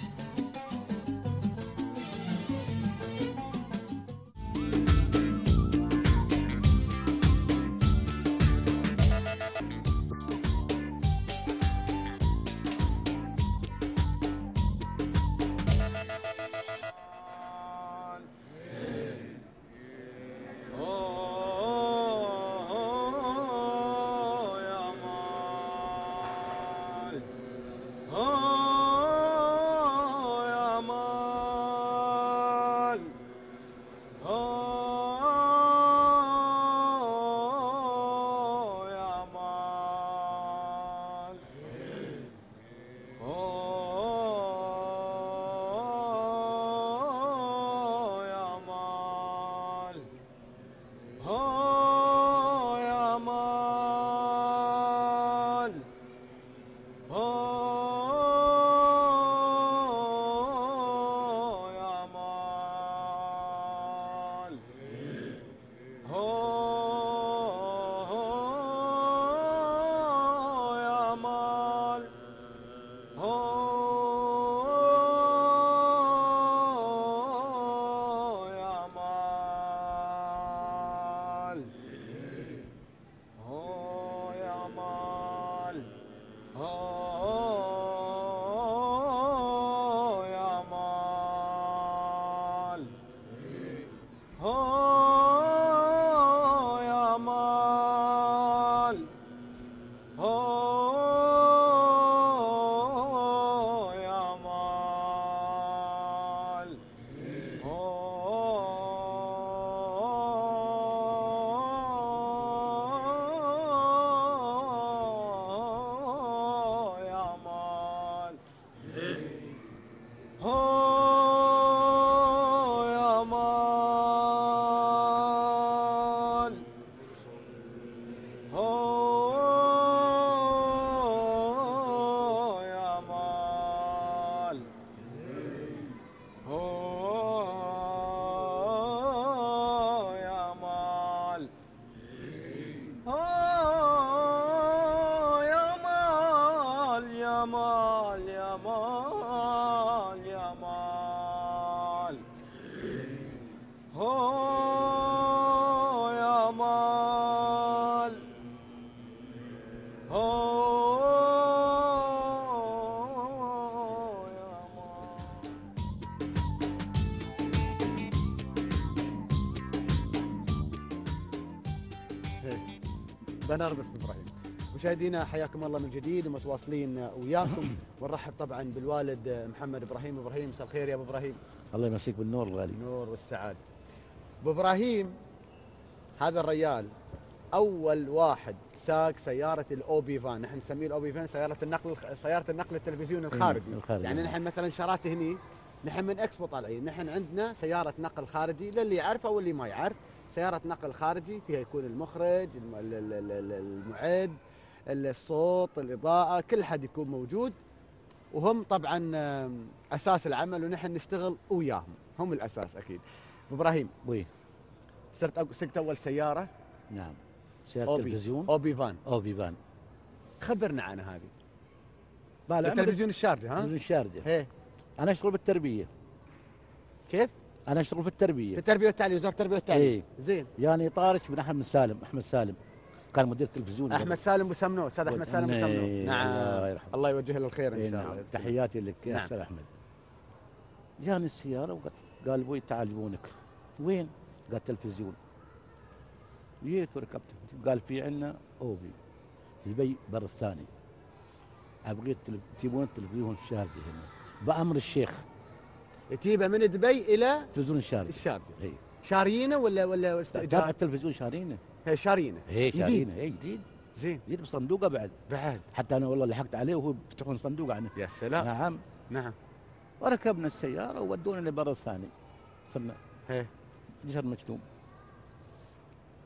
بنربس بابراهيم مشاهدينا حياكم الله من جديد ومتواصلين وياكم. ونرحب طبعا بالوالد محمد إبراهيم. إبراهيم مساء الخير يا أبو إبراهيم. الله يمسيك بالنور الغالي. النور والسعادة. أبو إبراهيم هذا الريال أول واحد ساق سيارة الأوبي فان. نحن نسميه الأوبي فان سيارة النقل سيارة النقل التلفزيوني الخارجي. الخارجي. يعني نحن مثلا شارات هني نحن من إكسبو طالعين. نحن عندنا سيارة نقل خارجي للي يعرفه واللي ما يعرف. سيارة نقل خارجي فيها يكون المخرج الم- ال- ال- ال- ال- المعد الصوت الإضاءة كل حد يكون موجود. وهم طبعا آم، أساس العمل ونحن نشتغل وياهم. هم الأساس أكيد. أبو إبراهيم وي. صرت سقت أول سيارة؟ نعم. سيارة أوبي. تلفزيون؟ أوبي فان. أوبي فان. خبرنا عنها هذه. التلفزيون الشارجة ها؟ تلفزيون الشارجة. إيه. أنا أشتغل بالتربية. كيف؟ أنا أشتغل في التربية. في التربية والتعليم وزارة التربية والتعليم. إيه. زين. يعني طارش من أحمد سالم أحمد سالم. كان مدير تلفزيون أحمد سالم بوسمنو أستاذ أحمد سالم بوسمنو إيه، نعم. الله يرحمه. الله يوجه له الخير إن إيه شاء نعم. الله. تحياتي لك يا نعم. أستاذ أحمد. جاني السيارة وقلت قال أبوي تعال يبونك. وين؟ قال تلفزيون. جيت وركبت. قال في عندنا أوبي. دبي بر الثاني. ابغيت تل- تبون التلفزيون الشارجه هنا. بأمر الشيخ. تجيبه من دبي إلى تلفزيون الشارجه الشارجة. اي شاريينه ولا ولا تابع استئجار؟ التلفزيون شارينه هي شاريينه اي جديد. شارينه اي جديد. زين. جيت بصندوقة بعد. بعد. حتى أنا والله لحقت عليه وهو بيفتحون صندوق عنه. يا سلام. نعم. نعم. وركبنا السيارة وودونا للبر الثاني. صرنا. إيه جسر مكتوم.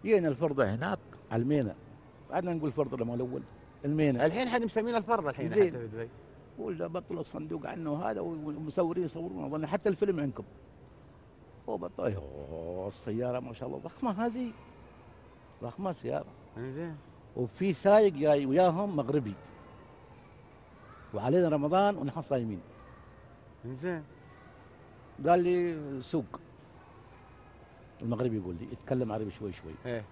جينا الفرضة هناك على المينا. بعدنا نقول فرضه الأول. المينا. الحين إحنا مسمينه الفرض الحين زين. حتى في دبي. ولا بطلوا الصندوق عنه وهذا والمصورين يصورون أظن حتى الفيلم عندكم. وبطل يوه، السيارة ما شاء الله ضخمة هذه. ضخمة سيارة. زين وفي سايق جاي وياهم مغربي. وعلينا رمضان ونحن صايمين. زين قال لي سوق. المغربي يقول لي يتكلم عربي شوي شوي. إيه.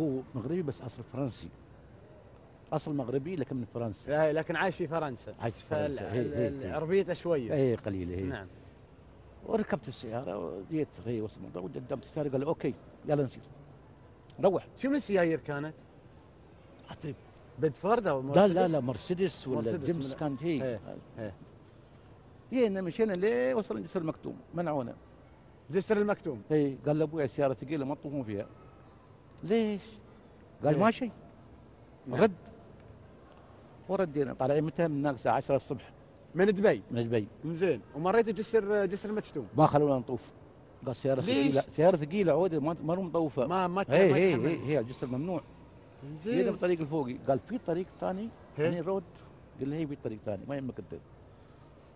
هو مغربي بس أصل فرنسي. أصل مغربي لكن من فرنسا. لكن عايش في فرنسا. عايش في فرنسا. هي هي هي. عربيته شوية. اي قليلة هي. نعم. وركبت السيارة وجيت هي وسط وقدمت السيارة قال okay يلا نسير روح. شو من السيايير كانت؟ أعترف. بدفورد أو لا لا لا مرسيدس ولا مرسيدس جيمس كانت هي. إيه إيه. جينا مشينا ليه؟ وصلنا جسر المكتوم. منعونا جسر المكتوم. اي قال لابوي السيارة ثقيلة ما تطوفون فيها. ليش؟ قال؟ ما شيء. نعم. رد وردينا طالعين متى؟ من الساعة 10 الصبح. من دبي. من دبي. زين. ومريتوا جسر جسر المكتوم ما خلونا نطوف. قال سيارة؟ ثقيلة. سيارة ثقيلة عوده ما مطوفة. ما ما هي ما هي. هي هي الجسر ممنوع. زين. بالطريق الفوقي. قال في طريق ثاني. يعني رود. قال لي هي في طريق ثاني. ما يهمك أنت.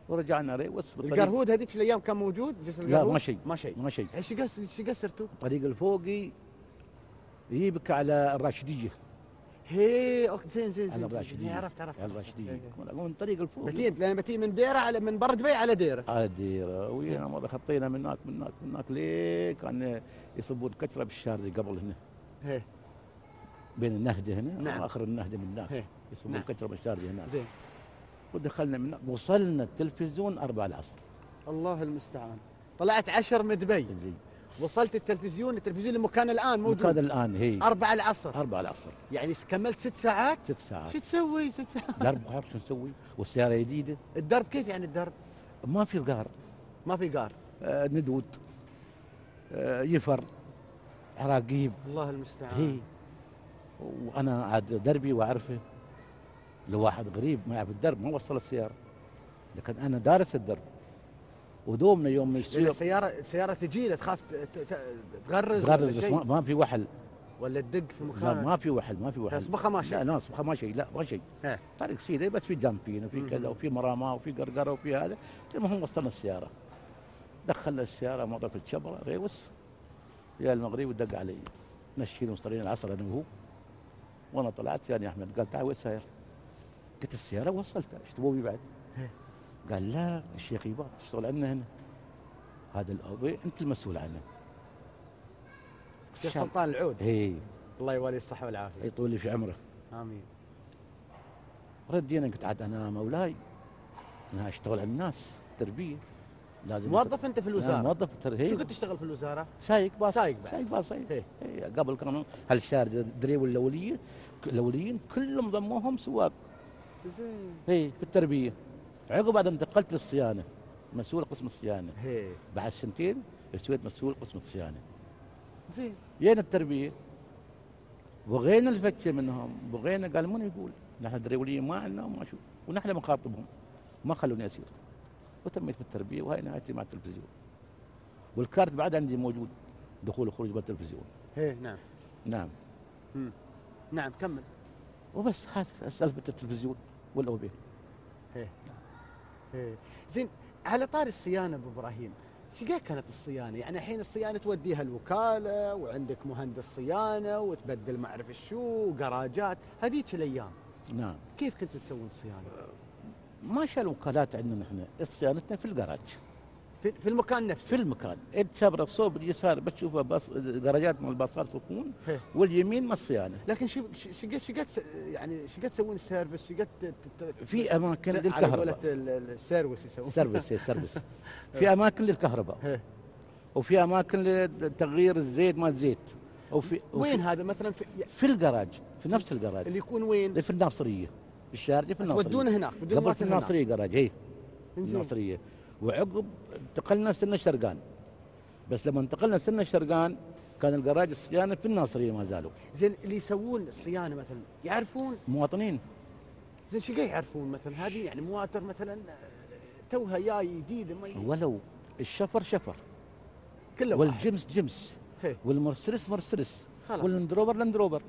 ورجعنا بالطريق. القرهود هذيك الأيام كان موجود؟ جسر لا ما شيء. ما شيء. ما شيء. إيش قصرتوا؟ الطريق الفوقي يجيبك على الراشدية. هي أوكي زين زين زين, زين. عرفت عرفت. على الراشديه من طريق الفوقي بتين لأن بتين من ديرة على من برا دبي على ديرة. على ديرة. ويانا مرة خطينا من هناك من هناك من هناك ليه؟ كان يصبون كسره بالشارع قبل هنا. هي. بين النهدة هنا نعم. واخر النهدة من هناك. يصبون نعم. كسره بالشارع هناك. زين. ودخلنا من وصلنا التلفزيون 4 العصر. الله المستعان. طلعت عشر من دبي وصلت التلفزيون التلفزيون اللي مكان الآن موجود. كان الآن هي. أربعة العصر. 4 العصر. يعني كملت ست ساعات؟ ست ساعات. شو تسوي؟ ست ساعات. درب غار شو نسوي؟ والسيارة جديدة. الدرب كيف يعني الدرب؟ ما في غار. ما في قار آه ندود آه يفر. عراقيب. الله المستعان. هي. وأنا عاد دربي وأعرفه. لو واحد غريب ما يعرف الدرب ما وصل السيارة. لكن أنا دارس الدرب. ودومنا يوم يصير السيارة السيارة ثقيلة تخاف تغرز تغرز بس ما, في وحل. ولا تدق في لا مكان؟ ما في وحل ما في وحل. تصبخها ما شيء. لا لا صبخه ما شيء لا ما شيء. طريق سيده بس في جامبين وفي كذا وفي مرامى وفي قرقرة وفي هذا. المهم وصلنا السيارة. دخلنا السيارة مره في الشبرة ريوس. يا المغربي ودق علي. نشيل مصطلين العصر أنا وهو. وأنا طلعت ثاني أحمد قال تعال وين ساير؟ قلت السيارة وصلتها إيش تبغى بي بعد؟ قال لا الشيخ يبغى تشتغل عندنا هنا. هذا الأوبي أنت المسؤول عنه. شيخ سلطان العود. إي. الله يولي الصحة والعافية. يطول لي في عمره. آمين. ردينا قلت عاد أنا مولاي. أنا أشتغل على الناس تربية. لازم موظف أنت في الوزارة؟ أنا موظف شو كنت تشتغل في الوزارة؟ سايق باص. سايق باص سايق إيه. إيه. قبل كانوا هالشارع دريو الاوليه الأوليين كلهم ضموهم سواق. زين. إي في التربية. عقب بعد انتقلت للصيانة مسؤول قسم الصيانة. هي. بعد سنتين سويت مسؤول قسم الصيانة. زين. جينا التربية؟ بغينا الفتشه منهم بغينا قال من يقول؟ نحن دريوليين ما عندنا وما شو. ونحن بنخاطبهم ما خلوني أسير. وتميت في التربية وهاي نهايتي مع التلفزيون. والكارت بعد عندي موجود. دخول وخروج بالتلفزيون هي نعم. نعم. مم. نعم كمل. وبس هذا سالفه التلفزيون والاوبي هي. هي زين على طاري الصيانة أبو إبراهيم شقا كانت الصيانة؟ يعني الحين الصيانة توديها الوكالة وعندك مهندس صيانة وتبدل ما أعرف شو وجراجات هذيك الأيام. نعم. كيف كنتوا تسوون الصيانة؟ ما شاء الوكالات عندنا نحن صيانتنا في الجراج في, في المكان نفسه. في المكان. الشبر الصوب اليسار بتشوفها باص جراجات من الباصات تكون هي. واليمين ما الصيانه لكن شو شقد شقد يعني شقد تسوون ال service؟ شقد في أماكن على للكهرباء. ال service يسوون. service إيه، service. في أماكن للكهرباء. وفي أماكن لتغيير الزيت ما الزيت. وفي وين هذا؟ مثلا في في الجراج في نفس الجراج اللي يكون وين؟ في الناصرية. في الشارجة في الناصرية. تودون هناك قبل في. الناصرية جراج اي. الناصرية. وعقب انتقلنا سنة الشرقان بس لما انتقلنا سنة الشرقان كان الجراج الصيانة في الناصرية ما زالوا. زين اللي يسوون الصيانة مثلا يعرفون؟ مواطنين. زين شو يعرفون مثلا؟ هذه يعني مواتر مثلا آه، توها جاي جديده ما ولو الشفر شفر. كله واحد. والجمس جمس. هي. والمرسلس مرسلس خلاص. واللاندروفر لاندروفر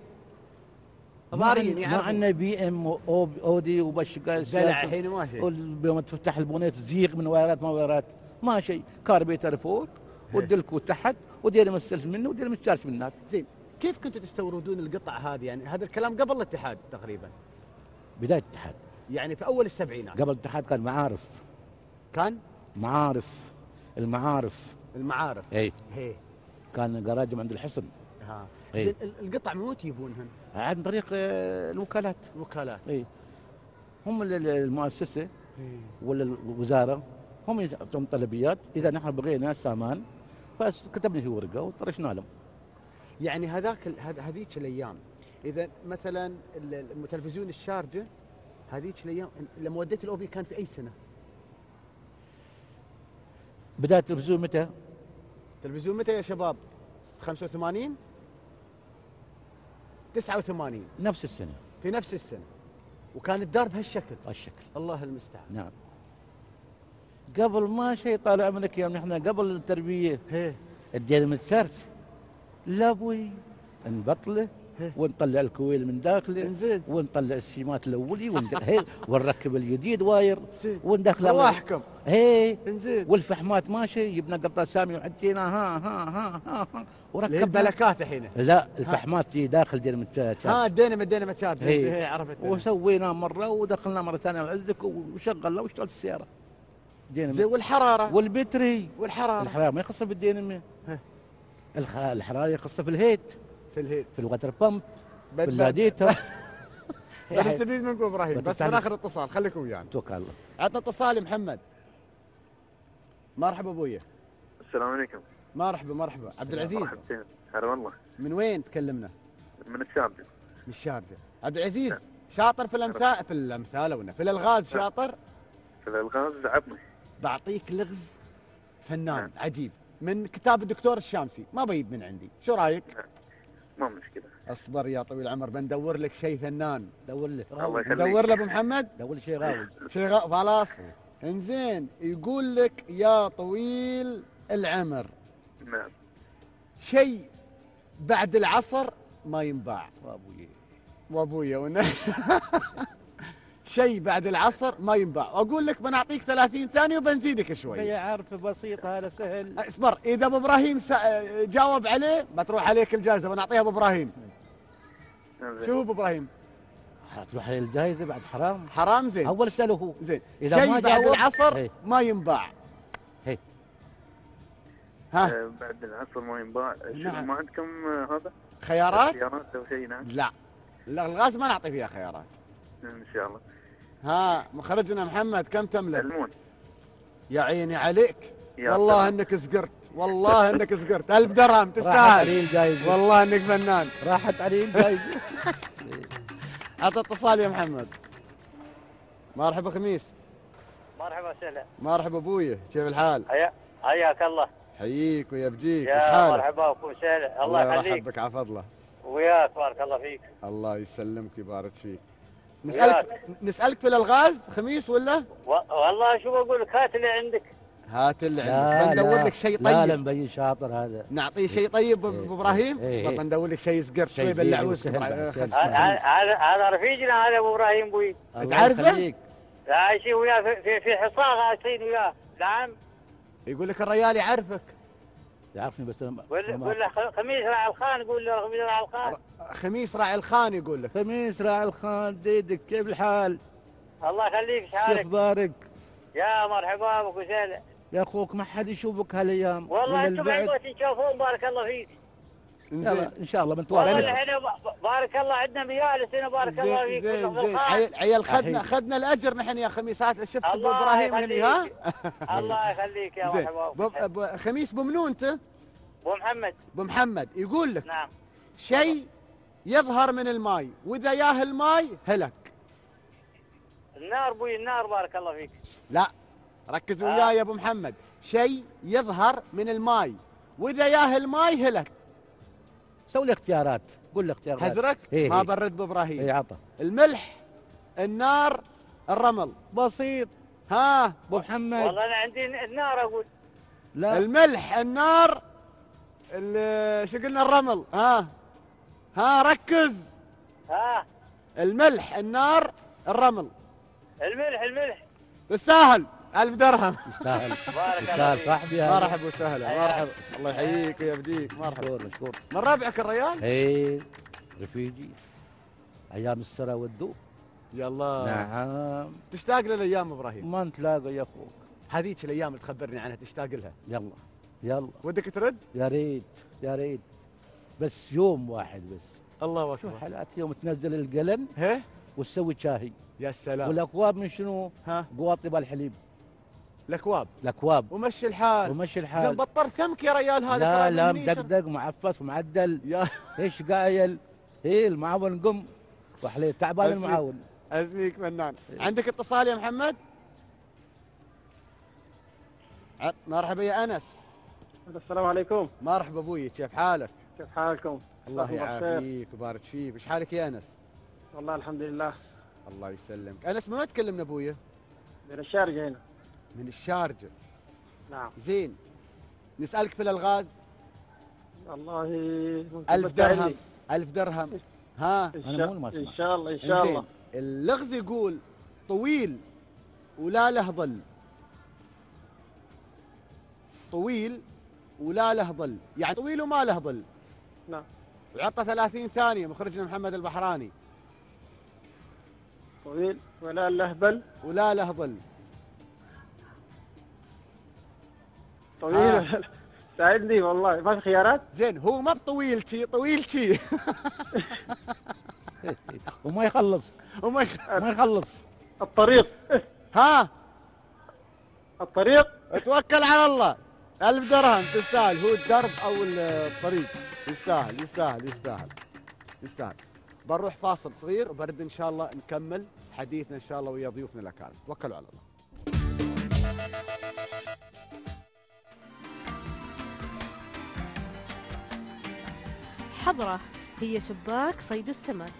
ضارين ما. عندنا بي إم أو اودي وبش دلع الحين ما شيء. يوم تفتح البونيت زيغ من وايرات ما وايرات ما شيء كاربيتر فوق والدلكو تحت ودينا مستلف منه ودينا مستشارش من هناك. زين. كيف كنتوا تستوردون القطع هذه؟ يعني هذا الكلام قبل الاتحاد تقريبا. بداية الاتحاد. يعني في أول السبعينات. قبل الاتحاد كان معارف. كان؟ معارف. المعارف. المعارف. اي هي كان جراجهم عند الحصن. ها. إيه. القطع من وين تجيبونهن؟ عن طريق آه، الوكالات الوكالات اي هم ال- ال- المؤسسة ولا الوزارة هم يعطون طلبيات إذا نحن بغينا سامان بس كتبنا في ورقة وطرشنا لهم يعني هذاك هذيك الأيام إذا مثلا ال- ال- التلفزيون الشارجة هذيك الأيام لما وديت الأوبي كان في أي سنة؟ بداية التلفزيون متى؟ تلفزيون متى يا شباب؟ 85 89 نفس السنة. في نفس السنة. وكان الدار بهالشكل. هالشكل الله المستعان. نعم. قبل ما شيء طالع منك يوم إحنا قبل التربية. هي. ادينا من الشارج لا أبوي نبطله ونطلع الكويل من داخله ونطلع السيمات الأولي ونركب الجديد واير. وندخل رواحكم. هي. انزين والفحمات ماشي جبنا قطع سامي وحطينا ها ها ها ها, ها. وركبنا. البلكات الحين. لا الفحمات تجي داخل دينا من الشارج ها ادينا مدينا متشارج هي. عرفت. وسوينا مرة ودخلنا مرة ثانية وعزك وشغلنا واشتغلت السيارة. زين والحرارة؟ وال battery. والحرارة. الحرارة ما يخص بالدينامو الخ- الحرارة يخص في ال head في ال head. في ال water pump في اللاديتا بنستفيد منكم إبراهيم. بس بتتعلم. بناخذ اتصال خليكم ويانا. توكل على الله. عطنا اتصال يا محمد. مرحبا ابويا السلام عليكم. مرحبا مرحبا. عبد العزيز. مرحبتين. هلا والله. من وين تكلمنا؟ من الشارجة من الشارجه عبد العزيز شاطر في الامثال في الأمثال ونا في الألغاز شاطر؟ في الألغاز لعبنا بعطيك لغز فنان عجيب. من كتاب الدكتور الشامسي. ما بيب من عندي. شو رأيك؟ ما مشكلة. اصبر يا طويل العمر بندور لك شيء فنان. دور لي. الله يخليك. ندور له أبو محمد؟ دور لي شيء غاوي. شيء غ... خلاص. انزين يقول لك يا طويل العمر نعم. شيء بعد العصر ما ينباع. وابوي وابويا ون... شيء بعد العصر ما ينباع. أقول لك بنعطيك 30 ثانية وبنزيدك شوي. هي عارفه بسيط هذا سهل. اصبر إذا أبو إبراهيم. جاوب عليه بتروح عليك الجائزة بنعطيها أبو إبراهيم. شوف أبو إبراهيم. تروح عليه الجائزة بعد حرام؟ حرام زين. أول اساله هو. زين. إذا شيء ما بعد العصر هي. ما ينباع. هي. ها. آه، بعد العصر ما ينباع. شنو نعم. ما عندكم هذا؟ خيارات؟ خيارات أو شيء نعم. لا. لا الغاز ما نعطي فيها خيارات. إن شاء الله. ها مخرجنا محمد كم تملك؟ المون يا عيني عليك. يا والله سلام. إنك سقرت والله إنك سقرت ألف درهم تستاهل. والله إنك فنان. راحت عليه الجائزه عط اتصال يا محمد. مرحبا خميس. مرحبا وسهلا مرحبا ابويا كيف الحال؟ حيا حياك الله. حييك ويا بجيك. وش يا حالك؟ مرحبا وسهلا الله يخليك. يرحب بك على فضله وياك بارك الله فيك. الله يسلمك ويبارك فيك. وياك. نسألك نسألك في الألغاز خميس ولا؟ و... والله شو بقول لك هات اللي عندك. هات اللي لا عندك بندور لا. لك شيء لا لا طيب مبين شاطر هذا. نعطيه شيء طيب أبو إبراهيم إيه، اصبر إيه. بندور لك شيء شيء شوي بعد، آه، هذا هذا هذا رفيجنا هذا أبو إبراهيم بوي. تعرفه؟ لا عايشين وياه في في, في حصاغ عايشين وياه. نعم. يقول لك الريال يعرفك. يعرفني بس ما- قول له خميس راعي الخان قول له خميس راعي الخان. خميس راعي الخان يقول لك. خميس راعي الخان ديدك كيف الحال؟ الله يخليك شو شحالك أخبارك؟ يا مرحبا بك وسهلا يا أخوك ما حد يشوفك هالأيام. والله أنتم. عندكم تشوفون بارك الله فيك. يلا إن شاء الله والله بنتواصل بارك الله عندنا مجالس هنا بارك الله فيك زين زين. عيل عيل خدنا. خدنا الأجر نحن يا خميسات. شفت أبو إبراهيم هني ها. الله يخليك يا مرحبا خميس بمنو أنت؟ أبو محمد. أبو محمد. يقول لك نعم. شيء يظهر من الماي. وإذا ياه الماي هلك. النار بوي النار بارك الله فيك. لا ركز آه. وياي يا أبو محمد. شيء يظهر من الماي. وإذا ياه الماي هلك. سوي لي اختيارات. قول لي اختيارات. حزرك إيه ما إيه. برد بابراهيم اي عطى الملح النار الرمل. بسيط. ها؟ أبو محمد. والله أنا عندي النار أقول. لا. الملح النار ال- شو قلنا؟ الرمل. ها؟ ها ركز. ها؟ الملح النار الرمل. الملح الملح. تستاهل. ألف درهم. يستاهل. يستاهل صاحبي مرحبا وسهلا. مرحبا. الله يحييك ويبديك مرحبا مشكور مشكور. من ربعك الريال؟ إيه رفيجي. أيام السرى والدو يلا نعم. تشتاق للايام إبراهيم؟ ما نتلاقى يا أخوك. هذيك الأيام اللي تخبرني عنها تشتاق لها. يلا. يلا. ودك ترد؟ يا ريت. يا ريت. بس يوم واحد بس. الله شو اكبر حالات؟ يوم تنزل القلن هه وتسوي شاهي. يا سلام. والأكواب من شنو؟ ها؟ قواطب الحليب. الأكواب. الأكواب. ومشي الحال. ومشي زين الحال. بطل سمك يا ريال هذا لا لا. مدقدق معفص معدل. يا. إيش قايل؟ إيه المعاون قم. وحليه تعبان. المعاون. أزميك فنان. عندك اتصال يا محمد؟ ع- مرحبا يا أنس. السلام عليكم. مرحبا أبوي كيف حالك؟ كيف حالكم؟ الله. يعافيك ويبارك فيك. إيش حالك يا أنس؟ والله الحمد لله. الله يسلمك. أنس من وين تكلمنا ابويا من الشارقة هنا. من الشارجه نعم. زين. نسألك في الألغاز. والله ألف. درهم. ألف درهم. ها؟ شاء- مو ما أسمع. إن شاء الله إن شاء. الله. اللغز يقول طويل ولا له ظل. طويل ولا له ظل. يعني طويل وما له ظل. نعم. وعطى 30 ثانية مخرجنا محمد البحراني. طويل ولا اللهبل ولا له ظل. طويل. ساعدني والله. ما في خيارات؟ زين هو ما بطويل شي طويل شي. وما يخلص. وما. ما يخلص. الطريق. ها؟ الطريق. توكل على الله. ألف درهم تستاهل. هو الدرب أو الطريق. يستاهل يستاهل يستاهل. يستاهل. بنروح فاصل صغير وبرد إن شاء الله نكمل حديثنا إن شاء الله ويا ضيوفنا الأكارم. توكلوا على الله. حضرة هي شباك صيد السمك.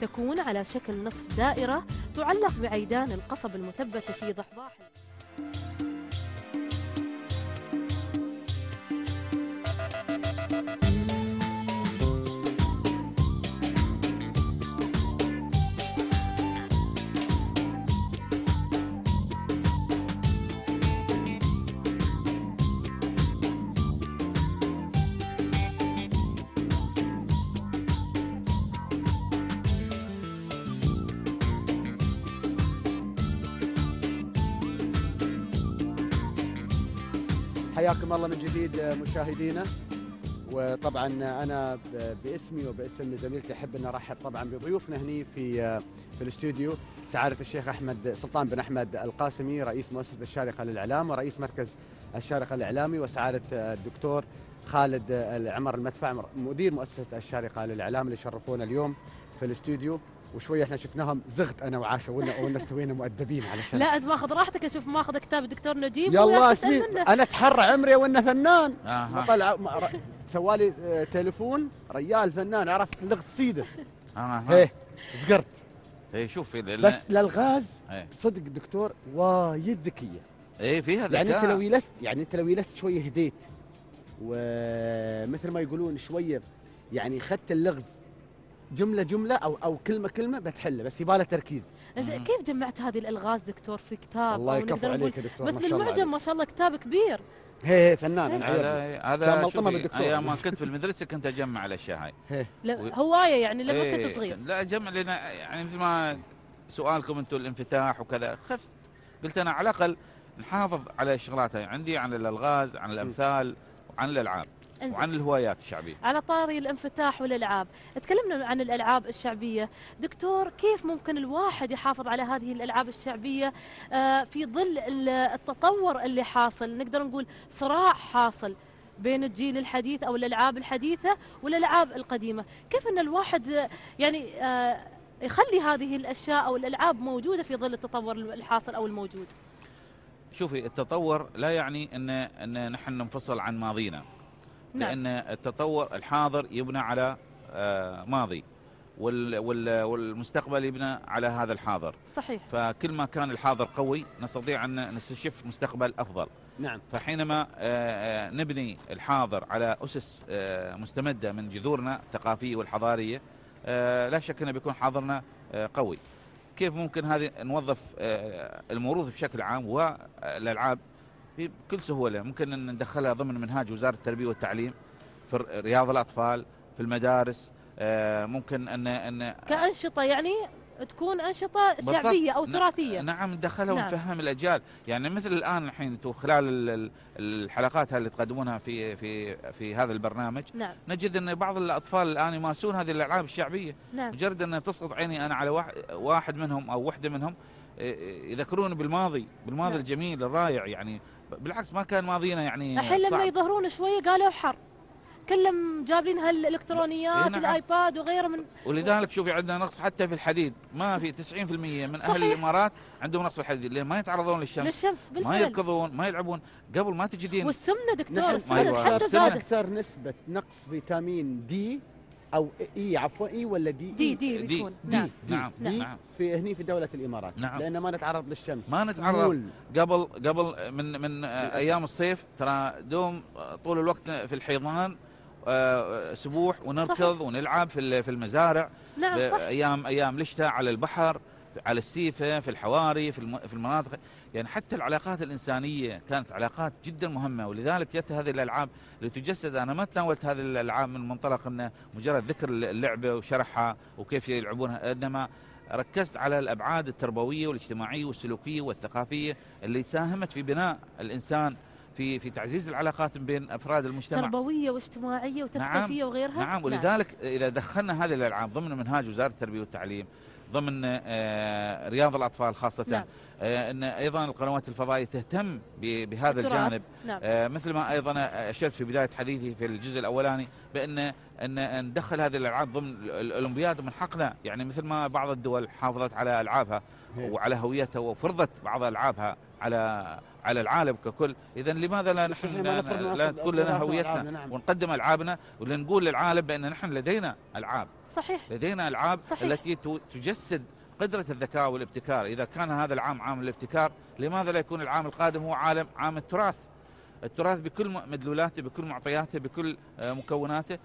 تكون على شكل نصف دائرة تعلق بعيدان القصب المثبتة في ضحضاح حياكم الله من جديد مشاهدينا. وطبعا أنا باسمي وباسم زميلتي أحب أن أرحب طبعا بضيوفنا هني في في الاستوديو. سعادة الشيخ أحمد سلطان بن أحمد القاسمي رئيس مؤسسة الشارقة للإعلام ورئيس مركز الشارقة الإعلامي وسعادة الدكتور خالد العمر المدفع مدير مؤسسة الشارقة للإعلام اللي شرفونا اليوم في الاستوديو. وشويه إحنا شفناهم زغت أنا وعاشه ونا ونا استوينا مؤدبين علشان. لا أنت ماخذ راحتك أشوف ماخذ كتاب الدكتور نجيب يلا اسمي. أنا أتحرى عمري وأنا فنان. ما طلع سوالي آه، تليفون. ريال فنان عرف لغز سيدة. آه إيه زقرت إيه شوف بس للغاز إيه, صدق دكتور وايد ذكية. إيه فيها ذكاء يعني أنت لو يلست يعني أنت لو يلست شوية هديت ومثل ما يقولون شوية يعني اخذت اللغز جملة جملة أو أو كلمة كلمة بتحله بس يباله تركيز. زين كيف جمعت هذه الألغاز دكتور في كتاب؟ الله يكفو عليك دكتور، بس ما شاء الله بالمعجم عليك. ما شاء الله كتاب كبير. هي هي فنان. أنا هذا هذا ملطمة بالدكتور؟ أيام ما كنت في المدرسة كنت أجمع الاشياء هاي هواية يعني لما إيه، كنت صغير. لا جمع لنا يعني مثل ما سؤالكم أنتم الانفتاح وكذا خف. قلت أنا على الأقل نحافظ على الشغلات هاي عندي عن الألغاز عن الأمثال وعن الألعاب. وعن الهوايات الشعبية. على طاري الانفتاح والإلعاب. تكلمنا عن الألعاب الشعبية. دكتور كيف ممكن الواحد يحافظ على هذه الألعاب الشعبية آه، في ظل ال- التطور اللي حاصل؟ نقدر نقول صراع حاصل بين الجيل الحديث أو الألعاب الحديثة والألعاب القديمة. كيف إن الواحد آه، يعني آه، يخلي هذه الأشياء أو الألعاب موجودة في ظل التطور الحاصل أو الموجود؟ شوفي التطور لا يعني ان إن نحن ننفصل عن ماضينا. نعم. لأن التطور الحاضر يبنى على آه، ماضي وال- وال- والمستقبل يبنى على هذا الحاضر. صحيح. فكل ما كان الحاضر قوي نستطيع أن نستشف مستقبل أفضل. نعم. فحينما آه، آه، نبني الحاضر على أسس آه، مستمدة من جذورنا الثقافية والحضارية آه، لا شك انه بيكون حاضرنا قوي. كيف ممكن هذه نوظف الموروث بشكل عام والالعاب بكل سهولة ممكن إن ندخلها ضمن منهاج وزارة التربية والتعليم في رياض الأطفال في المدارس آه، ممكن ان ان كأنشطة يعني تكون. شعبية أو ن- تراثية نعم ندخلها نعم. ونفهم الأجيال يعني مثل الآن الحين أنتم خلال ال- ال- الحلقات اللي تقدمونها في في في هذا البرنامج نعم نجد إن بعض الأطفال الآن يمارسون هذه الألعاب الشعبية نعم مجرد إن تسقط عيني أنا على واحد, منهم أو وحدة منهم يذكرون بالماضي بالماضي نعم. الجميل الرائع يعني بالعكس ما كان ماضينا يعني الحين لما. يظهرون شوية قالوا حر. كلهم جابين إيه هالإلكترونيات نعم. ال iPad وغيره من ولذلك شوفي عندنا نقص حتى في الحديد. ما في 90% من صحيح. أهل الإمارات عندهم نقص في الحديد. لأن ما يتعرضون للشمس. للشمس ما بالفعل يركضون ما يلعبون. قبل ما تجي دين والسمنة دكتور نحن السمنة أيوة. حتى زادت. أكثر نسبة نقص فيتامين D أو E عفوا E ولا D D؟ D D. بيكون D نعم D, نعم، D نعم. في هني في دولة الإمارات نعم. لأن ما نتعرض للشمس ما نتعرض. مول. قبل قبل من من أيام الصيف ترى دوم طول الوقت في الحيضان آه، أسبوع ونركض صحيح. ونلعب في في المزارع نعم صح أيام أيام الشتاء على البحر على السيفة في الحواري في الم- في المناطق. يعني حتى العلاقات الإنسانية كانت علاقات جدا مهمة ولذلك جت هذه الألعاب لتجسد. أنا ما تناولت هذه الألعاب من منطلق إنه مجرد ذكر اللعبة وشرحها وكيف يلعبونها إنما ركزت على الأبعاد التربوية والاجتماعية والسلوكية والثقافية اللي ساهمت في بناء الإنسان في في تعزيز العلاقات بين أفراد المجتمع. تربوية واجتماعية وتثقيفية وغيرها؟ نعم. ولذلك إذا دخلنا هذه الألعاب ضمن منهاج وزارة التربية والتعليم ضمن آه، رياض الأطفال خاصة نعم. آه، إن أيضا القنوات الفضائية تهتم بهذا التراث. الجانب نعم آه، مثل ما أيضا أشرت في بداية حديثي في الجزء الأولاني بإن إن ندخل هذه الألعاب ضمن ال- الأولمبياد ومن حقنا يعني مثل ما بعض الدول حافظت على ألعابها. وعلى هويتها وفرضت بعض ألعابها على على العالم ككل. اذا لماذا لا نحن لا, لا تكون لنا هويتنا نعم. ونقدم ألعابنا ولنقول للعالم بأن نحن لدينا ألعاب. صحيح. لدينا ألعاب صحيح. التي تجسد قدرة الذكاء والابتكار. إذا كان هذا العام عام الابتكار لماذا لا يكون العام القادم هو عالم عام التراث؟ التراث بكل مدلولاته بكل معطياته بكل آه، مكوناته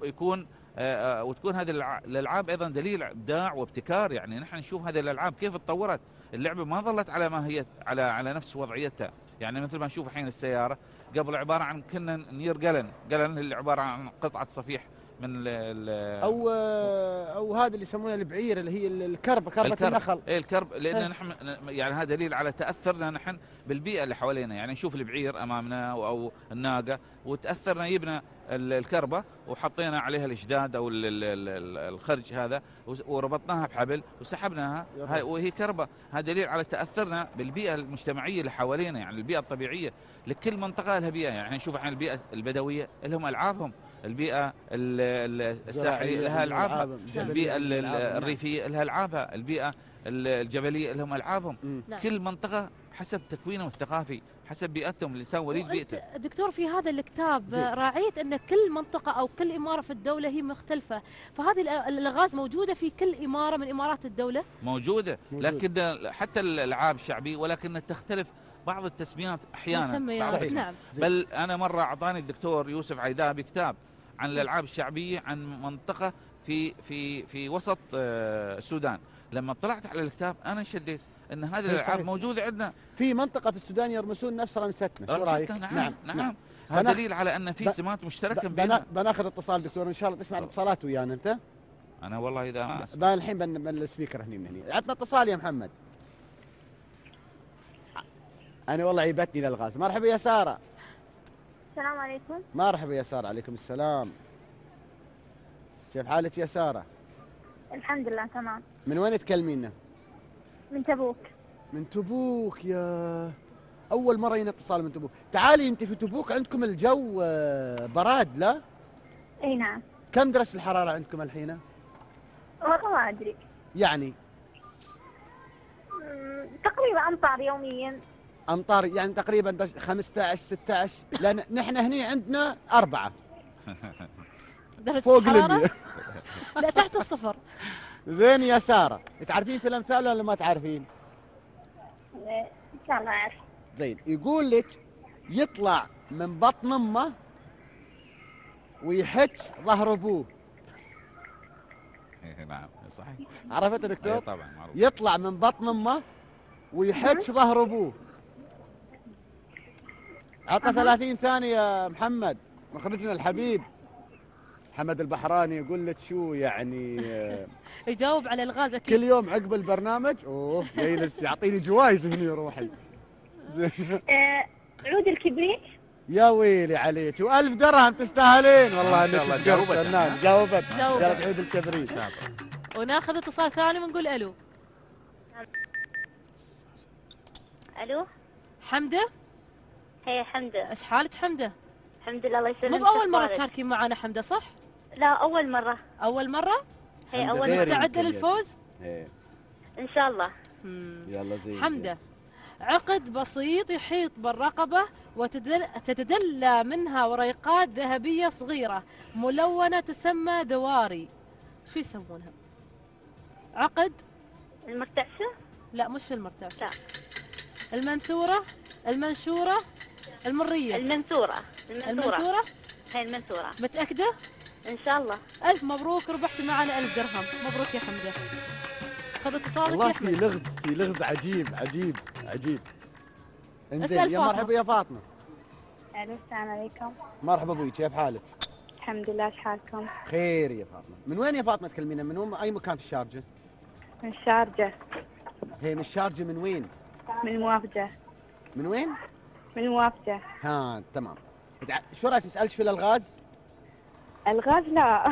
ويكون آه، آه، وتكون هذه الع- الألعاب أيضا دليل ابداع وابتكار. يعني نحن نشوف هذه الألعاب كيف تطورت. اللعبة ما ظلت على ما هي على على نفس وضعيتها. يعني مثل ما نشوف الحين السيارة قبل عبارة عن كنا نير قلن قلن اللي عبارة عن قطعة صفيح من ال- ال- أو أو هذا اللي يسمونه البعير اللي هي الكربة كربة النخل. إيه الكرب. لأن إيه. نحن يعني هذا دليل على تأثرنا نحن بالبيئة اللي حوالينا. يعني نشوف البعير أمامنا أو الناقة وتأثرنا ال- الكربة وحطينا عليها الإشداد أو ال- ال- ال- الخرج هذا وربطناها بحبل وسحبناها. وهي كربة. هذا دليل على تأثرنا بالبيئة المجتمعية اللي حوالينا يعني البيئة الطبيعية. لكل منطقة لها بيئة يعني نشوف الحين البيئة البدوية لهم ألعابهم البيئة ال- ال- الساحلية لها ألعابها البيئة ال- ال- الريفية لها ألعابها البيئة ال- الجبلية لهم ألعابهم. نعم. كل منطقة حسب تكوينهم الثقافي. حسب بيئتهم الانسان وليد بيئته. دكتور في هذا الكتاب. راعيت أن كل منطقة أو كل إمارة في الدولة هي مختلفة. فهذه الألغاز موجودة في كل إمارة من إمارات الدولة؟ موجودة موجود. لكن حتى الألعاب الشعبية ولكن تختلف بعض التسميات أحيانا. بعض التسميات. نعم. بل أنا مرة أعطاني الدكتور يوسف عيدابي كتاب عن الألعاب الشعبية عن منطقة في في في وسط آه، السودان. لما طلعت على الكتاب أنا انشديت إن هذه إيه الألعاب. موجودة عندنا. في منطقة في السودان يرمسون نفس رمستنا شو رأيك؟ نعم نعم, نعم. بناخ- هذا دليل على أن في سمات مشتركة بيننا بنا- بناخذ اتصال دكتور إن شاء الله تسمع الاتصالات ويانا أنت؟ أنا والله إذا الحين بن بن السبيكر هني من هني. عطنا اتصال يا محمد. أنا والله عيبتني الالغاز مرحبا يا سارة. السلام عليكم. مرحبا يا سارة عليكم السلام. كيف حالك يا سارة؟ الحمد لله تمام. من وين تكلمينا؟ من تبوك. من تبوك يا أول مرة ينا اتصال من تبوك. تعالي أنت في تبوك عندكم الجو آه، براد لا؟ أي نعم. كم درجه الحرارة عندكم الحين؟ والله ما أدري. يعني؟ تقريبا أمطار يوميا. أمطار يعني تقريبا درجة 15 16 لأن نحن هني عندنا أربعة. درجة فوق الحرارة؟ المية. لا تحت الصفر. زين يا سارة. تعرفين في الأمثال ولا ما تعرفين؟ ان شاء الله اعرف زين يقول لك يطلع من بطن أمه ويحك ظهر أبوه. نعم صحيح. عرفت يا إيه دكتور؟ طبعا معروف. يطلع من بطن أمه ويحك ظهر أبوه. عطى 30 ثانية يا محمد مخرجنا الحبيب. محمد البحراني يقول لك شو يعني يجاوب على إلغاز أكيد. كل يوم عقب البرنامج اوه جايلس يعطيني جوائز هني روحي. زين. آه، عود الكبريت. يا ويلي عليك وألف درهم تستاهلين. والله أنك جاوبت. جاوبت؟ جاوبت. عود الكبريت. وناخذ اتصال ثاني ونقول ألو. ألو؟ حمدة؟ هي حمدة. إيش حالك حمدة؟ الحمد لله الله يسلمك. مو بأول مرة؟ تشاركين معنا حمدة صح؟ لا أول مرة. أول مرة؟ هي حمدة. أول غير مرة. مستعدة يمكن للفوز؟ إيه، إن شاء الله. يلا زين حمدة. عقد بسيط يحيط بالرقبة وتتدلى منها وريقات ذهبية صغيرة ملونة تسمى دواري. شو يسمونها؟ عقد؟ المرتعشة؟ لا مش المرتعشة. لا. المنثورة؟ المنشورة؟ المرية. المنثورة. المنثورة. المنثورة؟ هي المنثورة. متأكدة؟ إن شاء الله. ألف مبروك ربحتي معنا ألف درهم. مبروك يا حمدة. خذ اتصالك والله في لغز في لغز عجيب عجيب عجيب. إنزين يا فاطمة. مرحبا يا فاطمة. ألو السلام عليكم. مرحبا أبوي كيف حالك؟ الحمد لله إيش حالكم؟ خير يا فاطمة. من وين يا فاطمة تكلمينا؟ من وين؟ أي مكان في الشارجة؟ من الشارجة. هي من الشارجة من وين؟ من موافجة من وين؟ من موافجة ها تمام. شو رأيك نسالك في الألغاز؟ الغاز لا.